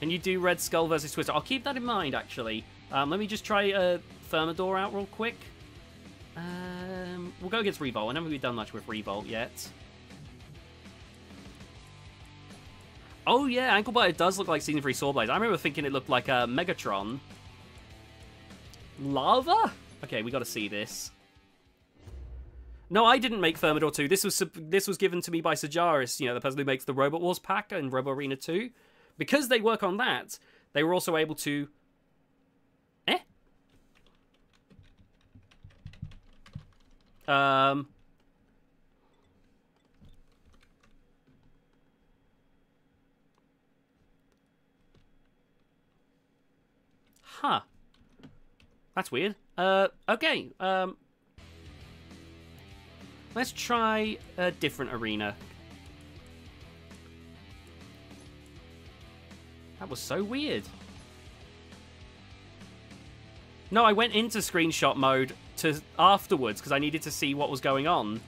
Speaker 1: Can you do Red Skull versus Twister? I'll keep that in mind, actually. Um, let me just try uh, Thermidor out real quick. Um, we'll go against Revolt. I haven't really done much with Revolt yet. Oh yeah, Ankle Biter does look like Season 3 Swordblades. I remember thinking it looked like a uh, Megatron. Lava? Okay, we gotta see this. No, I didn't make Thermidor 2. This was this was given to me by Sajaris, you know, the person who makes the Robot Wars pack and Robo Arena 2. Because they work on that, they were also able to... Um... Huh. That's weird. Uh, okay. Um, let's try a different arena. That was so weird. No, I went into screenshot mode to afterwards because I needed to see what was going on.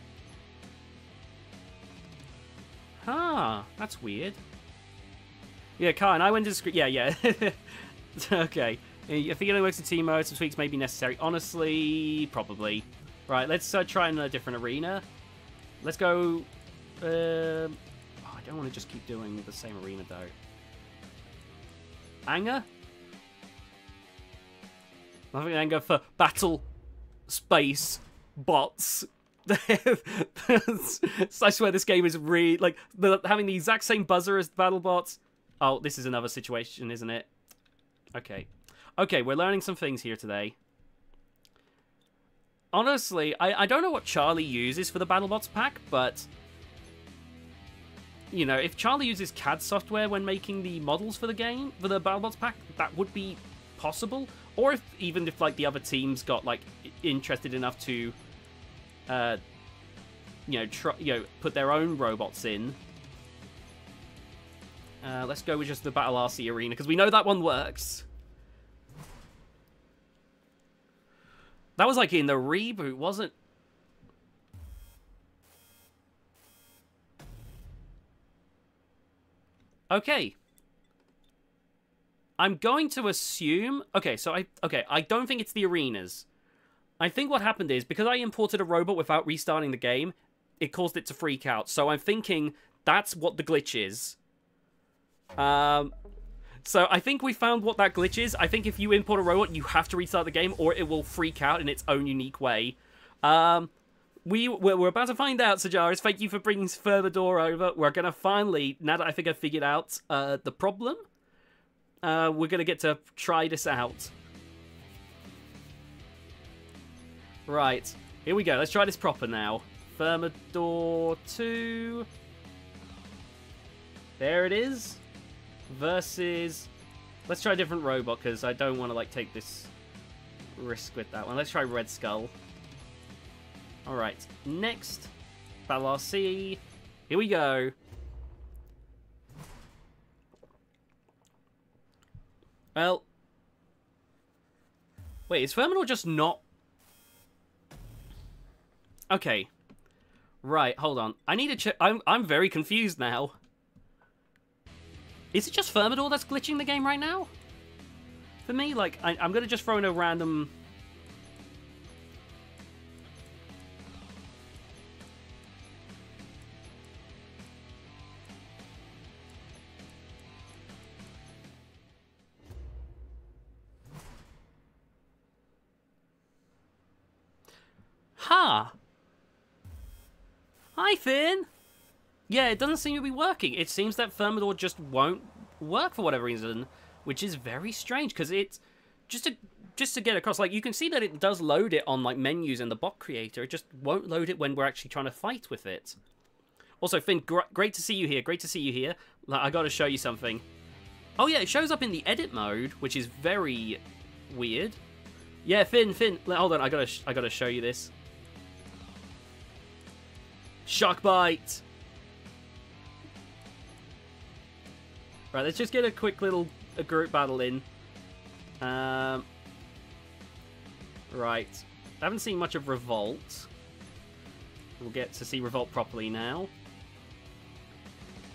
Speaker 1: Huh, that's weird. Yeah, Khan, I went to screen. Yeah, yeah. okay. I think it only works in team mode. Some tweaks may be necessary. Honestly, probably. Right, let's uh, try in a different arena. Let's go... Uh, oh, I don't want to just keep doing the same arena, though. Anger? I think anger for battle space bots. I swear this game is really like the, having the exact same buzzer as battle bots. Oh, this is another situation, isn't it? Okay. Okay, we're learning some things here today. Honestly, I, I don't know what Charlie uses for the BattleBots pack, but you know, if Charlie uses CAD software when making the models for the game, for the BattleBots pack, that would be possible. Or if even if like the other teams got like interested enough to, uh, you know, try, you know, put their own robots in. Uh, let's go with just the Battle RC arena because we know that one works. That was like in the reboot, wasn't Okay. I'm going to assume... Okay, so I... Okay, I don't think it's the arenas. I think what happened is, because I imported a robot without restarting the game, it caused it to freak out. So I'm thinking that's what the glitch is. Um, so I think we found what that glitch is. I think if you import a robot, you have to restart the game, or it will freak out in its own unique way. Um, we we're, we're, about to find out, Sajaris. Thank you for bringing Thermidor over. We're gonna finally, now that I think I've figured out uh, the problem, uh, we're gonna get to try this out. Right, here we go. Let's try this proper now. Thermidor 2. There it is. Versus... Let's try a different robot, because I don't want to, like, take this risk with that one. Let's try Red Skull. Alright, next, Battle RC. Here we go. Well, wait, is Thermidor just not... Okay. Right, hold on. I need to check... I'm, I'm very confused now. Is it just Thermidor that's glitching the game right now? For me, like, I, I'm going to just throw in a random Hi, Finn! Yeah, it doesn't seem to be working. It seems that Thermidor just won't work for whatever reason, which is very strange, because it's just to just to get across, like, you can see that it does load it on, like, menus in the bot creator. It just won't load it when we're actually trying to fight with it. Also, Finn, gr great to see you here. Great to see you here. Like, I gotta show you something. Oh, yeah, it shows up in the edit mode, which is very weird. Yeah, Finn, Finn, hold on, I gotta, I gotta show you this. Shark Bite! Right, let's just get a quick little a group battle in. Um, right. I haven't seen much of Revolt. We'll get to see Revolt properly now.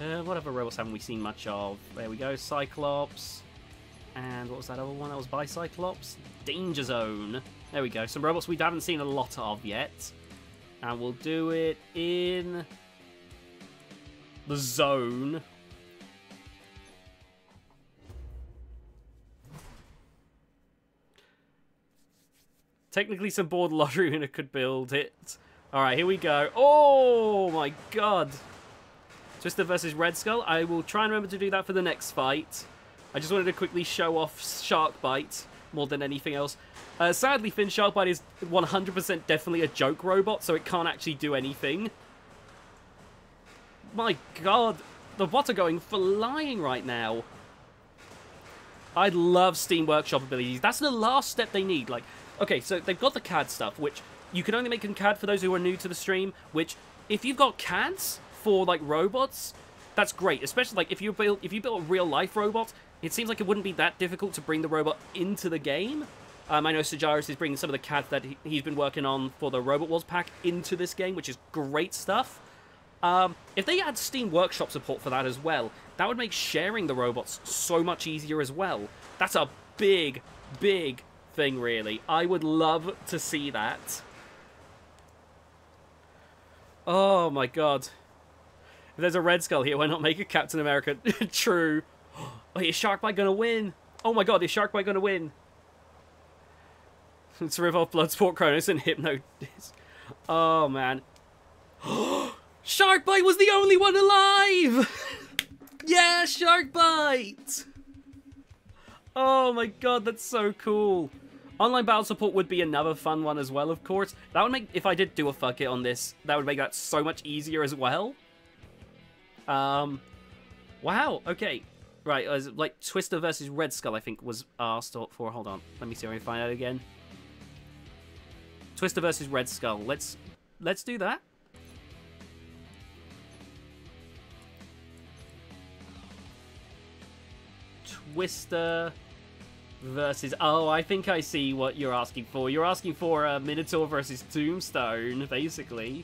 Speaker 1: Uh, what other robots haven't we seen much of? There we go, Cyclops. And what was that other one that was by Cyclops? Danger Zone. There we go, some robots we haven't seen a lot of yet. And we'll do it in the zone. Technically, some board lottery winner could build it. Alright, here we go. Oh my god. Twister versus Red Skull. I will try and remember to do that for the next fight. I just wanted to quickly show off Shark Bite more than anything else. Uh, sadly, Finn Sharkbite is 100% definitely a joke robot, so it can't actually do anything. My god, the bots are going flying right now. I love Steam Workshop abilities. That's the last step they need. Like, okay, so they've got the CAD stuff, which you can only make in CAD for those who are new to the stream, which if you've got CADs for like robots, that's great. Especially like if you build if you build a real life robot, it seems like it wouldn't be that difficult to bring the robot into the game. Um, I know Sajaris is bringing some of the CAD that he, has been working on for the Robot Wars pack into this game, which is great stuff. Um, if they add Steam Workshop support for that as well, that would make sharing the robots so much easier as well. That's a big, big thing, really. I would love to see that. Oh my god. If there's a Red Skull here, why not make a Captain America? True. Wait, is Sharkbite gonna win? Oh my god, is Sharkbite gonna win? it's Revolt Bloodsport Kronos and Hypno. oh man. Sharkbite was the only one alive! yeah, Sharkbite! Oh my god, that's so cool. Online battle support would be another fun one as well, of course. That would make, if I did do a fuck it on this, that would make that so much easier as well. Um, wow, okay. Right, like Twister versus Red Skull, I think was asked for. Hold on, let me see if I can find out again. Twister versus Red Skull. Let's let's do that. Twister versus... Oh, I think I see what you're asking for. You're asking for a Minotaur versus Tombstone, basically.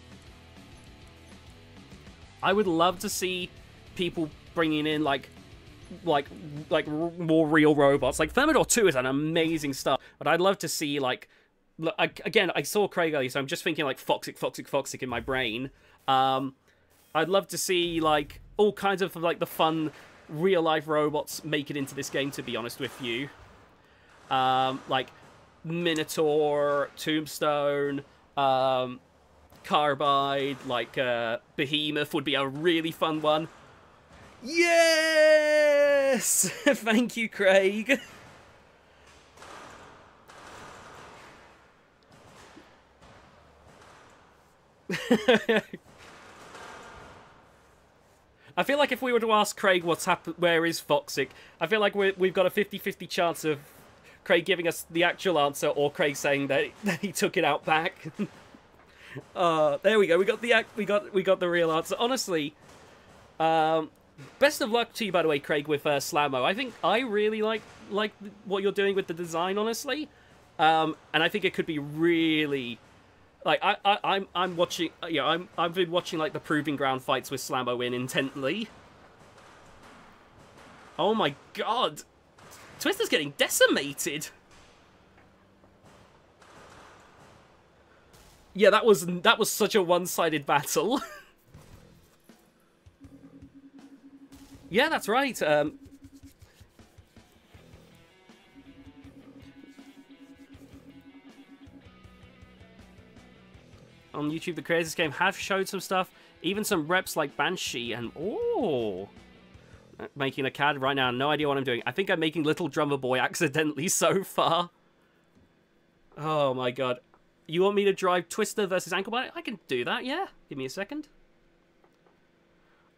Speaker 1: I would love to see people bringing in, like, like, like more real robots. Like, Thermidor 2 is an amazing stuff, but I'd love to see, like... Again, I saw Craig earlier, so I'm just thinking, like, Foxic, Foxic, Foxic in my brain. Um, I'd love to see, like, all kinds of, like, the fun real-life robots make it into this game, to be honest with you um, like Minotaur, Tombstone, um, Carbide, like uh, Behemoth would be a really fun one. Yes! Thank you, Craig. I feel like if we were to ask Craig what's happened, where is Foxic, I feel like we have got a 50-50 chance of Craig giving us the actual answer or Craig saying that, that he took it out back. uh, there we go. We got the we got we got the real answer. Honestly, um, best of luck to you by the way, Craig, with uh, Slammo. I think I really like like what you're doing with the design, honestly, um, and I think it could be really like I, I I'm I'm watching. Uh, yeah, I'm I've been watching like the proving ground fights with Slammo in intently. Oh my god! Twister's getting decimated. Yeah, that was that was such a one-sided battle. yeah, that's right. Um, on YouTube, the creators game have showed some stuff, even some reps like Banshee and oh, making a CAD right now. No idea what I'm doing. I think I'm making Little Drummer Boy accidentally so far. Oh my god. You want me to drive Twister versus Anklebite? I can do that, yeah. Give me a second.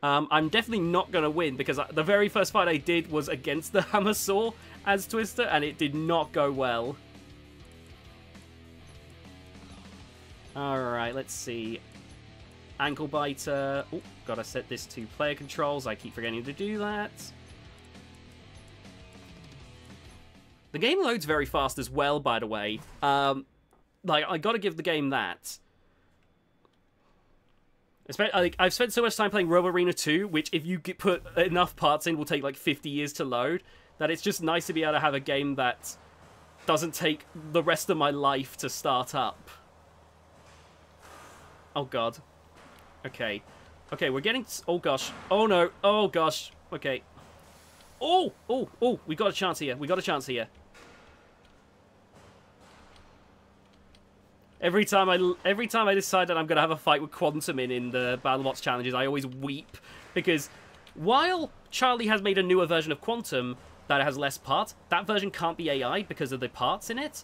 Speaker 1: Um, I'm definitely not going to win because the very first fight I did was against the Hammer Saw as Twister and it did not go well. Alright, let's see. Ankle biter. Oh, gotta set this to player controls. I keep forgetting to do that. The game loads very fast as well, by the way. Um, like, I gotta give the game that. Like, I've spent so much time playing Robo Arena 2, which if you put enough parts in will take like 50 years to load, that it's just nice to be able to have a game that doesn't take the rest of my life to start up. Oh god. Okay. Okay, we're getting... Oh gosh. Oh no. Oh gosh. Okay. Oh! Oh! Oh! We got a chance here. We got a chance here. Every time I every time I decide that I'm gonna have a fight with Quantum in in the BattleBots challenges, I always weep because while Charlie has made a newer version of Quantum that has less parts, that version can't be AI because of the parts in it.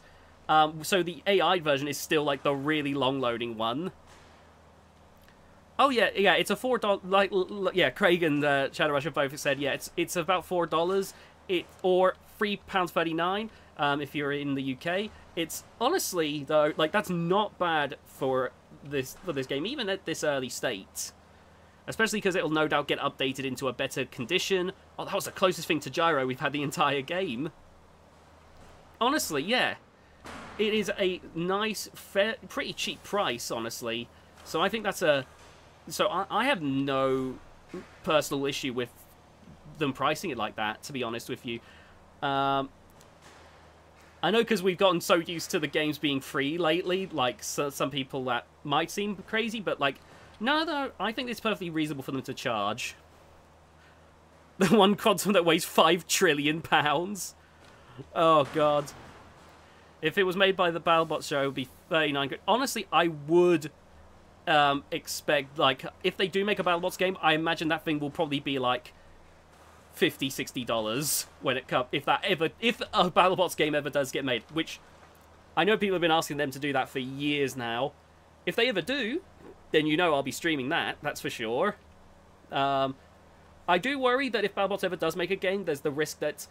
Speaker 1: Um, so the AI version is still like the really long loading one. Oh yeah, yeah, it's a four dollar. Like, yeah, Craig and uh, Shadow Rush have both said, yeah, it's it's about four dollars. It or three pounds thirty nine um, if you're in the UK. It's honestly though, like that's not bad for this for this game, even at this early state. Especially because it'll no doubt get updated into a better condition. Oh, that was the closest thing to gyro we've had the entire game. Honestly, yeah. It is a nice, fair, pretty cheap price, honestly. So I think that's a so I, I have no personal issue with them pricing it like that, to be honest with you. Um, I know because we've gotten so used to the games being free lately, like so, some people that might seem crazy, but like, no, no, I think it's perfectly reasonable for them to charge. The one quantum that weighs five trillion pounds. Oh god. If it was made by the BattleBot show, it would be 39 Honestly, I would um, expect, like, if they do make a BattleBots game, I imagine that thing will probably be, like, 50 60 dollars when it comes if that ever if a battlebots game ever does get made which i know people have been asking them to do that for years now. If they ever do then you know i'll be streaming that that's for sure. Um, i do worry that if battlebots ever does make a game there's the risk that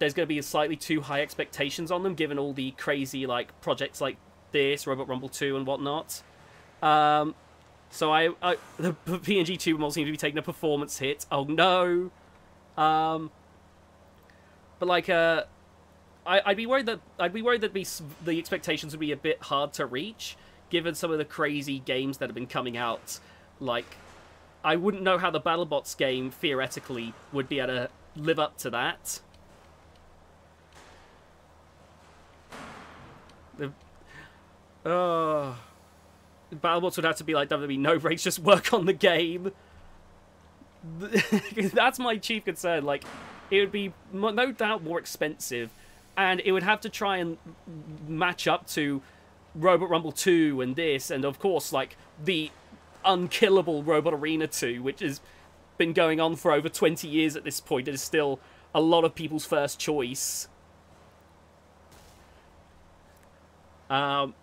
Speaker 1: there's going to be slightly too high expectations on them given all the crazy like projects like this robot rumble 2 and whatnot um, so I, I the PNG 2 will seem to be taking a performance hit. Oh no. Um, but like, uh, I, would be worried that I'd be worried that be, the expectations would be a bit hard to reach, given some of the crazy games that have been coming out. Like, I wouldn't know how the BattleBots game theoretically would be able to live up to that. The, oh. BattleBots would have to be like WWE, no breaks, just work on the game. That's my chief concern. Like, it would be no doubt more expensive, and it would have to try and match up to Robot Rumble 2 and this, and of course, like, the unkillable Robot Arena 2, which has been going on for over 20 years at this point. It is still a lot of people's first choice. Um,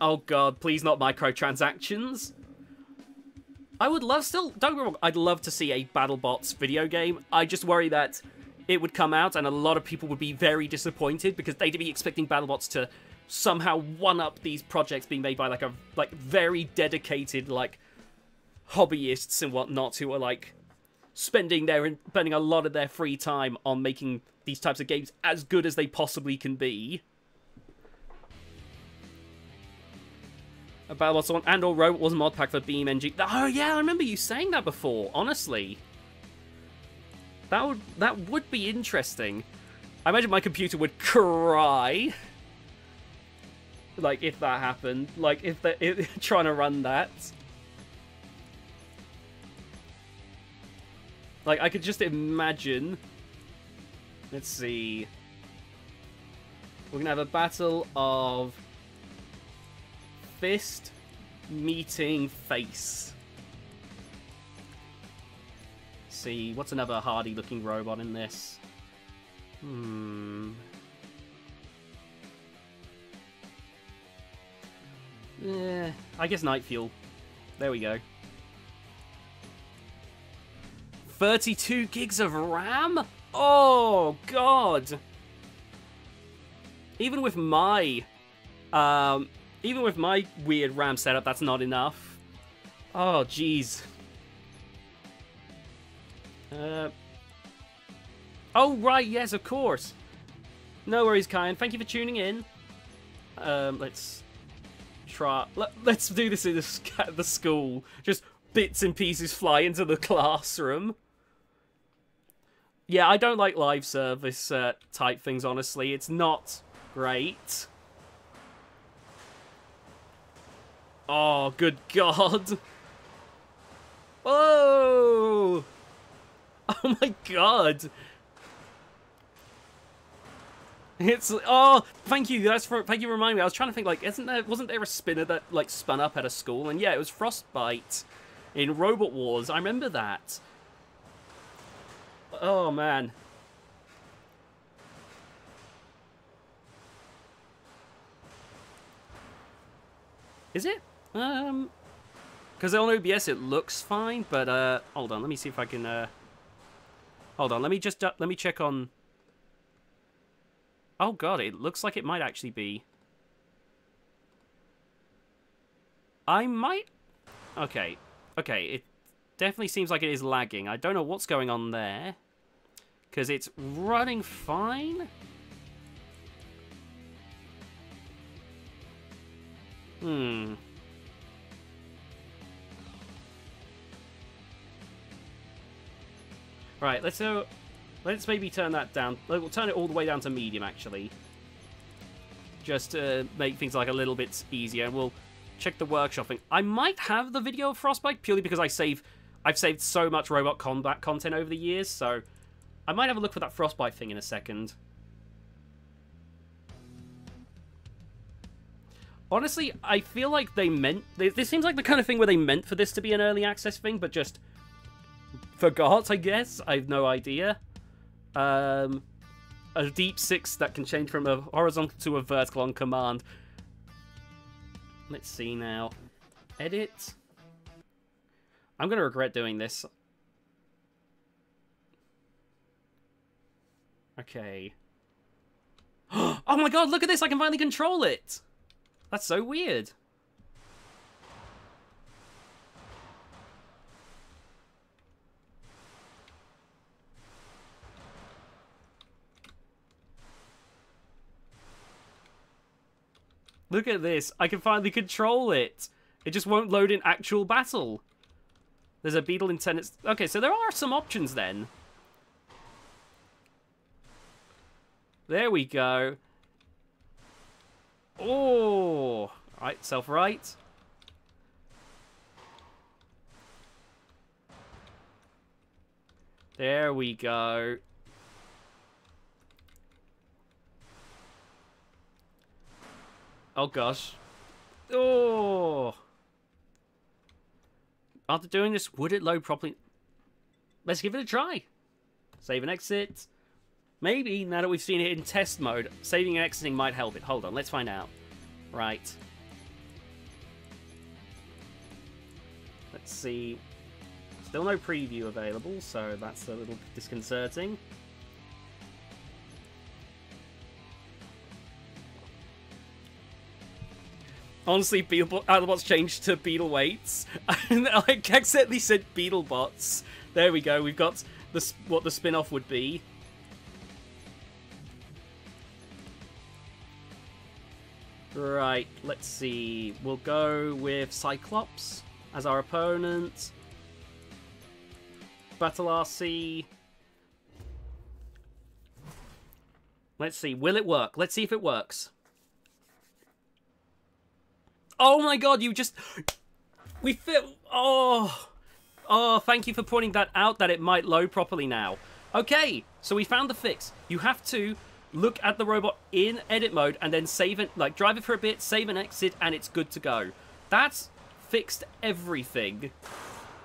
Speaker 1: Oh god, please not microtransactions. I would love, still, don't get me wrong, I'd love to see a BattleBots video game. I just worry that it would come out and a lot of people would be very disappointed because they'd be expecting BattleBots to somehow one-up these projects being made by like a like very dedicated like hobbyists and whatnot who are like spending their spending a lot of their free time on making these types of games as good as they possibly can be. About what's on and or robot was a mod pack for BeamNG. Oh yeah, I remember you saying that before. Honestly, that would that would be interesting. I imagine my computer would cry. Like if that happened, like if they're trying to run that. Like I could just imagine. Let's see. We're gonna have a battle of fist meeting face. see, what's another hardy looking robot in this? Hmm. Yeah, I guess Night Fury. There we go. 32 gigs of RAM? Oh, God! Even with my um, even with my weird RAM setup, that's not enough. Oh, jeez. Uh... Oh, right, yes, of course. No worries, Kyan. Thank you for tuning in. Um, let's try. Let, us do this in the, the school. Just bits and pieces fly into the classroom. Yeah, I don't like live service uh, type things, honestly. It's not great. Oh, good God. Whoa! Oh my god! It's oh, thank you. That's for thank you for reminding me. I was trying to think like, isn't there wasn't there a spinner that like spun up at a school? And yeah, it was Frostbite in Robot Wars. I remember that. Oh man. Is it? Um, because on OBS it looks fine, but uh, hold on, let me see if I can. Uh, hold on, let me just uh, let me check on. Oh god, it looks like it might actually be. I might. Okay, okay, it definitely seems like it is lagging. I don't know what's going on there, because it's running fine. Hmm. Right, let's go. Let's maybe turn that down. We'll turn it all the way down to medium, actually. Just to make things like a little bit easier. And we'll check the workshopping. I might have the video of Frostbite purely because I save, I've saved so much robot combat content over the years. So I might have a look for that Frostbite thing in a second. Honestly, I feel like they meant... This seems like the kind of thing where they meant for this to be an early access thing, but just forgot, I guess. I have no idea. Um, a deep six that can change from a horizontal to a vertical on command. Let's see now. Edit. I'm going to regret doing this. Okay. oh my god, look at this! I can finally control it! That's so weird. Look at this. I can finally control it. It just won't load in actual battle. There's a beetle in tennis. Okay, so there are some options then. There we go. Oh, right, self-right. There we go. Oh gosh. Oh. After doing this, would it load properly? Let's give it a try. Save and exit. Maybe, now that we've seen it in test mode, saving and exiting might help it. Hold on, let's find out. Right. Let's see. Still no preview available, so that's a little disconcerting. Honestly, Beetlebot, Autobots changed to Beetle weights. like, accidentally said Beetlebots. There we go, we've got the, what the spin-off would be. Right, let's see. We'll go with Cyclops as our opponent. Battle RC. Let's see. Will it work? Let's see if it works. Oh my god, you just... We fit... Oh... Oh, thank you for pointing that out, that it might load properly now. Okay, so we found the fix. You have to look at the robot in edit mode and then save it, like drive it for a bit, save and exit, and it's good to go. That's fixed everything.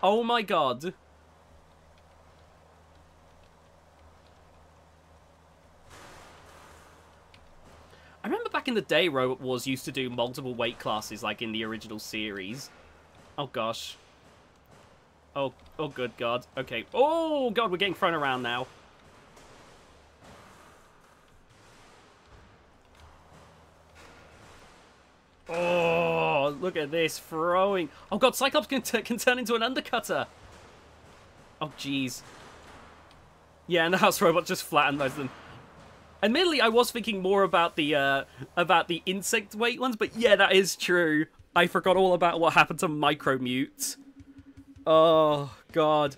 Speaker 1: Oh my god. Back in the day, Robot Wars used to do multiple weight classes, like in the original series. Oh, gosh. Oh, oh, good God. Okay. Oh, God, we're getting thrown around now. Oh, look at this, throwing. Oh, God, Cyclops can, can turn into an undercutter. Oh, jeez. Yeah, and the house robot just flattened those them. Admittedly, I was thinking more about the uh, about the insect weight ones, but yeah, that is true. I forgot all about what happened to Micromute. Oh god.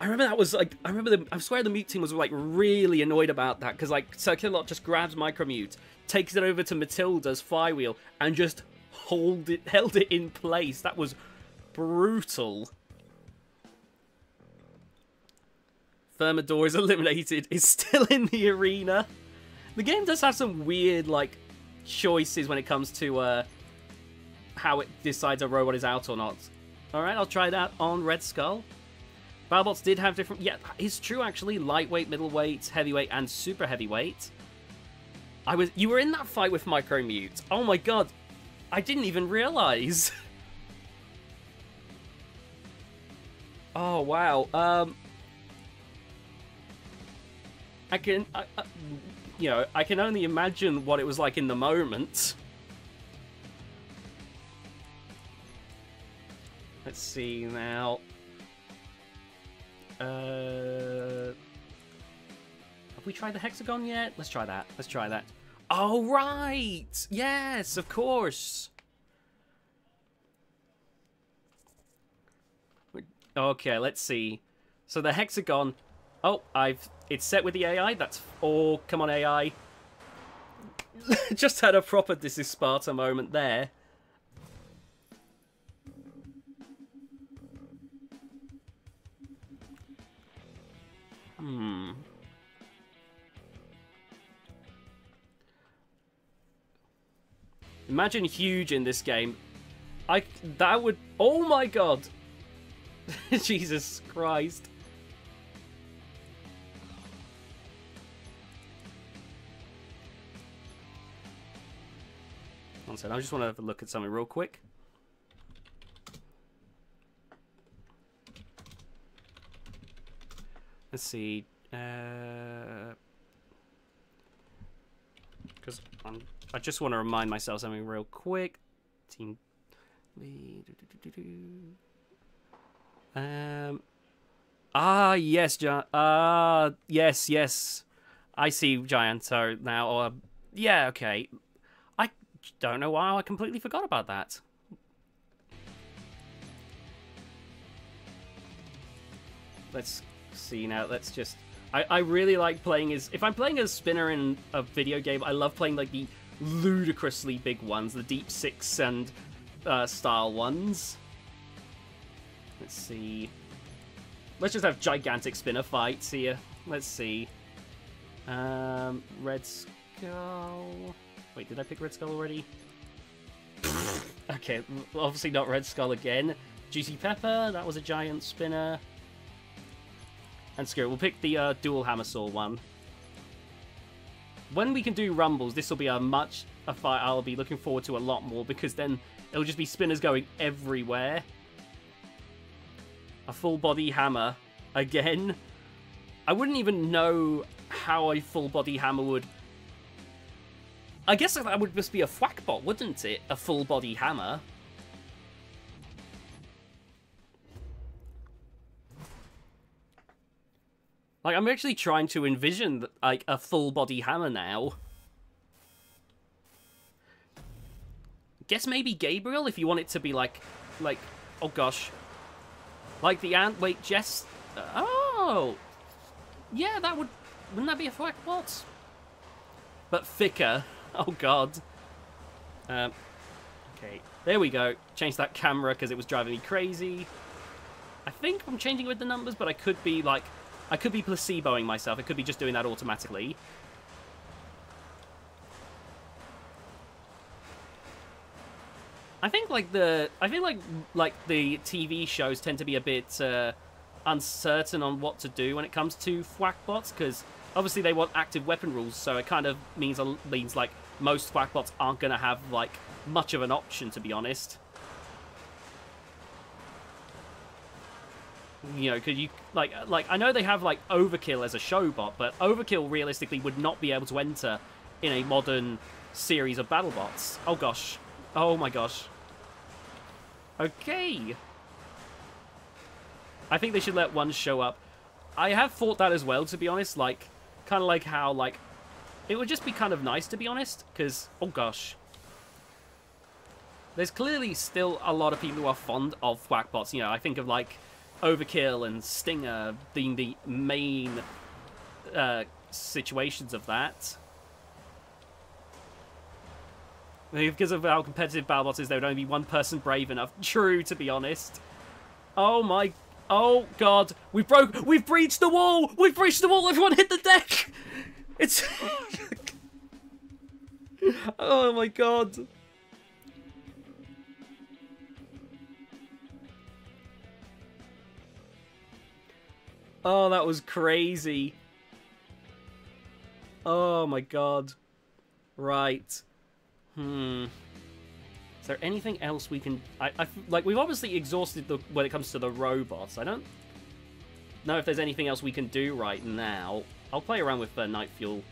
Speaker 1: I remember that was like I remember the I swear the mute team was like really annoyed about that because like Sir Killalot just grabs Micromute, takes it over to Matilda's flywheel, and just hold it held it in place. That was brutal. Thermidor is eliminated, is still in the arena. The game does have some weird, like, choices when it comes to uh, how it decides a robot is out or not. Alright, I'll try that on Red Skull. Battlebots did have different... Yeah, it's true, actually. Lightweight, middleweight, heavyweight, and super heavyweight. I was... You were in that fight with Micromute. Oh my god. I didn't even realize. oh, wow. Um... I can... I, I, you know, I can only imagine what it was like in the moment. Let's see now. Uh, have we tried the hexagon yet? Let's try that. Let's try that. Oh, right! Yes, of course! Okay, let's see. So the hexagon... Oh, I've it's set with the AI. That's oh, come on AI. Just had a proper this is Sparta moment there. Hmm. Imagine huge in this game. I that would oh my god. Jesus Christ. One second, I just want to have a look at something real quick. Let's see. Because uh, I just want to remind myself something real quick. Team. Um. Ah, yes, Giant. Ah, yes, yes. I see Gianto now. Uh, yeah, okay don't know why I completely forgot about that. Let's see now. Let's just... I, I really like playing as... If I'm playing as spinner in a video game, I love playing like the ludicrously big ones. The Deep Six and uh, style ones. Let's see. Let's just have gigantic spinner fights here. Let's see. Um, Red Skull... Wait, did I pick Red Skull already? okay, obviously not Red Skull again. Juicy Pepper, that was a giant spinner. And screw it, we'll pick the uh, dual hammer saw one. When we can do rumbles, this will be a much a fight I'll be looking forward to a lot more because then it'll just be spinners going everywhere. A full body hammer again. I wouldn't even know how a full body hammer would I guess that would just be a Thwackbot, wouldn't it? A full body hammer. Like, I'm actually trying to envision, like, a full body hammer now. Guess maybe Gabriel, if you want it to be, like, like, oh gosh. Like the ant, wait, Jess, uh, oh! Yeah, that would, wouldn't that be a Thwackbot? But thicker. oh god. Um, okay, there we go. Change that camera because it was driving me crazy. I think I'm changing with the numbers, but I could be like, I could be placeboing myself. I could be just doing that automatically. I think like the, I feel like like the TV shows tend to be a bit uh, uncertain on what to do when it comes to Thwackbots because obviously they want active weapon rules, so it kind of means means like most Thwackbots aren't going to have, like, much of an option, to be honest. You know, could you, like, like, I know they have, like, Overkill as a showbot, but Overkill realistically would not be able to enter in a modern series of battle bots. Oh, gosh. Oh, my gosh. Okay. I think they should let one show up. I have thought that as well, to be honest. Like, kind of like how, like, it would just be kind of nice, to be honest, because, oh gosh. There's clearly still a lot of people who are fond of Thwackbots. You know, I think of, like, Overkill and Stinger being the main uh, situations of that. Because of how competitive BattleBots is, there would only be one person brave enough. True, to be honest. Oh my... Oh, God. We've broke... We've breached the wall! We've breached the wall! Everyone hit the deck! It's... oh my God. Oh, that was crazy. Oh my god. Right. Hmm. Is there anything else we can... I, I, like, we've obviously exhausted the when it comes to the robots. I don't know if there's anything else we can do right now. I'll play around with uh, Night Fury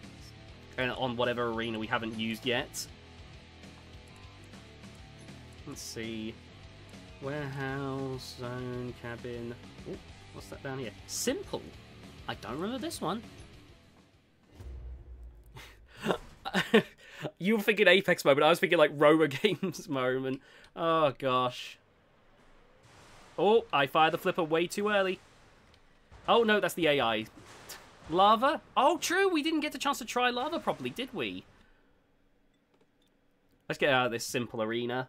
Speaker 1: on whatever arena we haven't used yet. Let's see. Warehouse, zone, cabin. Ooh, what's that down here? Simple. I don't remember this one. you were thinking Apex moment. I was thinking like Robo Games moment. Oh gosh. Oh, I fired the flipper way too early. Oh no, that's the AI. Lava? Oh, true. We didn't get the chance to try lava properly, did we? Let's get out of this simple arena.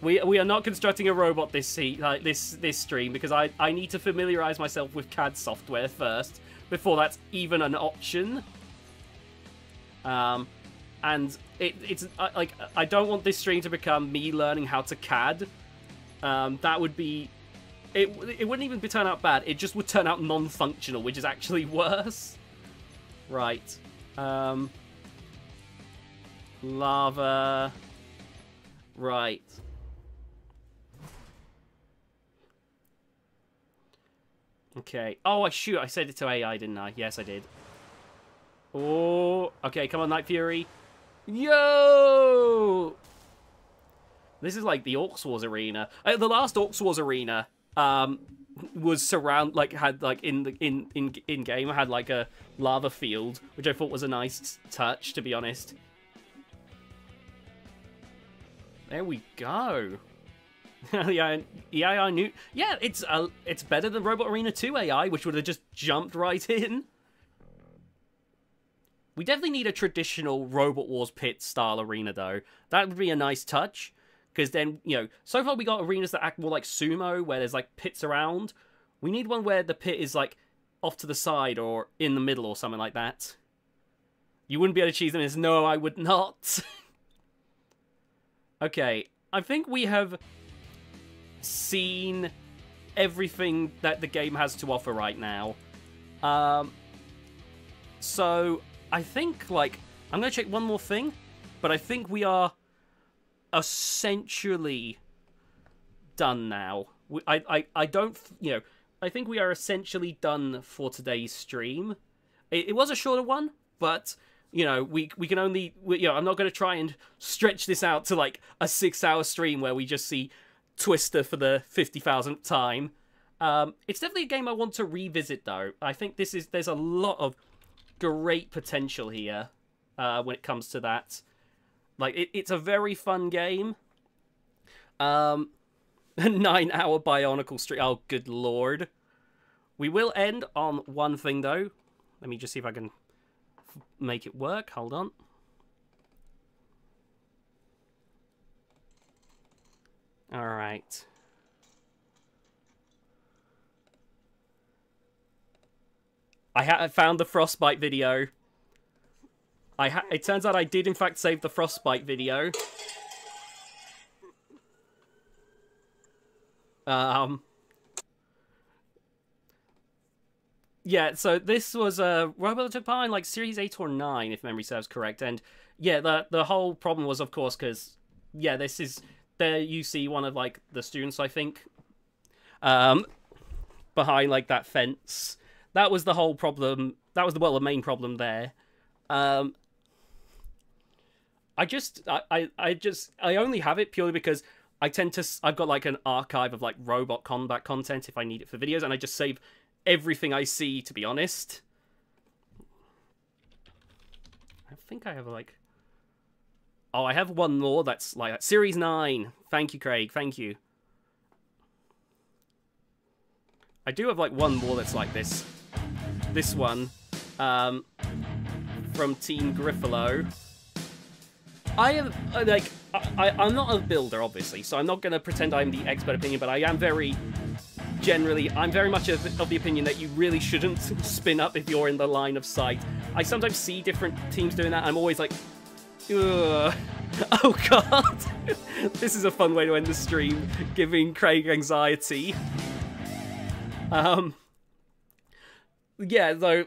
Speaker 1: We we are not constructing a robot this seat like this this stream because I I need to familiarize myself with CAD software first before that's even an option. Um, and it, it's like I don't want this stream to become me learning how to CAD. Um, that would be it. It wouldn't even be turn out bad. It just would turn out non-functional, which is actually worse. Right. Um, lava. Right. Okay. Oh, I shoot. I said it to AI, didn't I? Yes, I did. Oh, okay, come on, Night Fury. Yo! This is like the Orcs Wars arena. Uh, the last Orcs Wars arena um, was surround like had like in the in in in game had like a lava field, which I thought was a nice touch, to be honest. There we go. yeah, yeah, I knew. Yeah, it's uh, it's better than Robot Arena 2 AI, which would have just jumped right in. We definitely need a traditional Robot Wars pit style arena, though. That would be a nice touch. Because then, you know, so far we got arenas that act more like sumo, where there's like pits around. We need one where the pit is like off to the side or in the middle or something like that. You wouldn't be able to choose them no, I would not. okay, I think we have seen everything that the game has to offer right now. Um, so I think, like, I'm to check one more thing, but I think we are essentially done now. I, I, I don't, you know, I think we are essentially done for today's stream. It, it was a shorter one, but you know, we we can only, we, you know, I'm not going to try and stretch this out to like a six-hour stream where we just see Twister for the fifty thousandth time. Um, it's definitely a game I want to revisit, though. I think this is there's a lot of great potential here uh, when it comes to that. Like, it, it's a very fun game. Um, nine hour Bionicle Street. Oh, good lord. We will end on one thing, though. Let me just see if I can make it work. Hold on. All right. I, ha found the Frostbite video. I it turns out I did in fact save the Frostbite video. Um. Yeah, so this was a uh, Robot in like Series 8 or 9, if memory serves correct. And yeah, the the whole problem was, of course, because, yeah, this is, there you see one of like the students, I think, um, behind like that fence that was the whole problem. That was the well the main problem there. Um, I just I, I, I just I only have it purely because I tend to I've got like an archive of like robot combat content if I need it for videos, and I just save everything I see. To be honest. I think I have like. Oh, I have one more that's like that. Series 9. Thank you, Craig. Thank you. I do have like one more that's like this. This one. Um, from Team Griffalo. I am, uh, like, I, I'm not a builder, obviously, so I'm not going to pretend I'm the expert opinion, but I am very, generally, I'm very much of, of the opinion that you really shouldn't spin up if you're in the line of sight. I sometimes see different teams doing that, I'm always like, Ugh. Oh god! this is a fun way to end the stream, giving Craig anxiety. Um, yeah, though,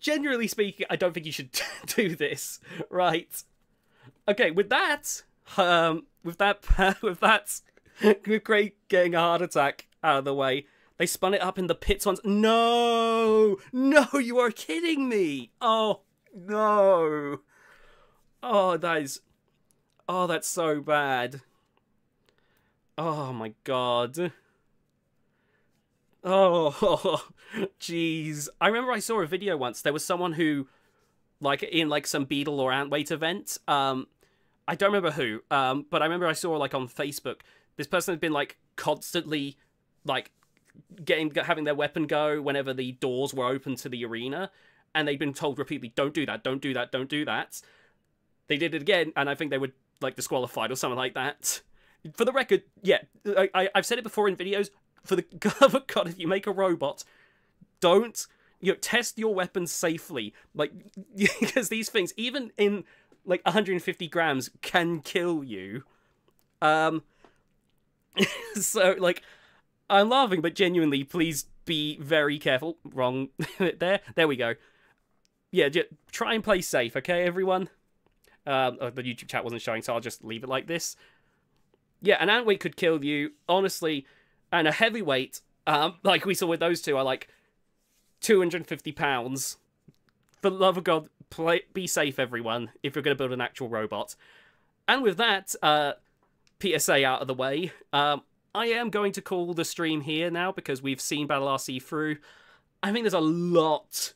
Speaker 1: generally speaking, I don't think you should do this, right? Okay, with that, um, with that, with that, with Craig getting a heart attack out of the way, they spun it up in the pits once. No! No, you are kidding me! Oh, no! Oh, that is. Oh, that's so bad. Oh my god. Oh, jeez. I remember I saw a video once. There was someone who, like, in like some beetle or ant weight event. Um, I don't remember who. Um, but I remember I saw like on Facebook. This person had been like constantly, like, getting having their weapon go whenever the doors were open to the arena, and they'd been told repeatedly, "Don't do that. Don't do that. Don't do that." They did it again, and I think they were like disqualified or something like that. For the record, yeah, I, have said it before in videos. For the love of God, if you make a robot, don't you know, test your weapons safely. Like because these things, even in like 150 grams, can kill you. Um. so like, I'm laughing, but genuinely, please be very careful. Wrong. there, there we go. Yeah, try and play safe, okay, everyone. Um, oh, the YouTube chat wasn't showing, so I'll just leave it like this. Yeah, an weight could kill you, honestly, and a heavyweight, um, like we saw with those two, are like 250 pounds. For the love of God, play, be safe, everyone, if you're going to build an actual robot. And with that, uh, PSA out of the way, um, I am going to call the stream here now because we've seen Battle RC through. I think there's a lot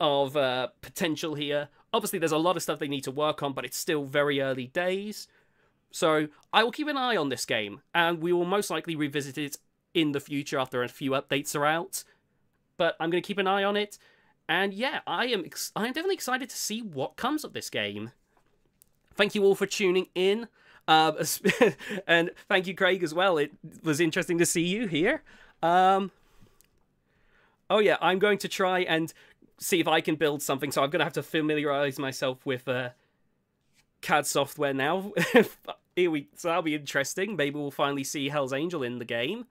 Speaker 1: of uh, potential here. Obviously, there's a lot of stuff they need to work on, but it's still very early days. So I will keep an eye on this game, and we will most likely revisit it in the future after a few updates are out. But I'm going to keep an eye on it, and yeah, I am I am definitely excited to see what comes of this game. Thank you all for tuning in, uh, and thank you, Craig, as well. It was interesting to see you here. Um, oh yeah, I'm going to try and see if I can build something. So I'm going to have to familiarize myself with uh, CAD software now. Here we, so that'll be interesting. Maybe we'll finally see Hell's Angel in the game.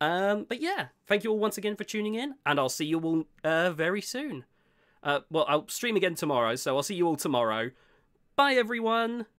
Speaker 1: Um, but yeah, thank you all once again for tuning in, and I'll see you all uh, very soon. Uh, well, I'll stream again tomorrow, so I'll see you all tomorrow. Bye, everyone.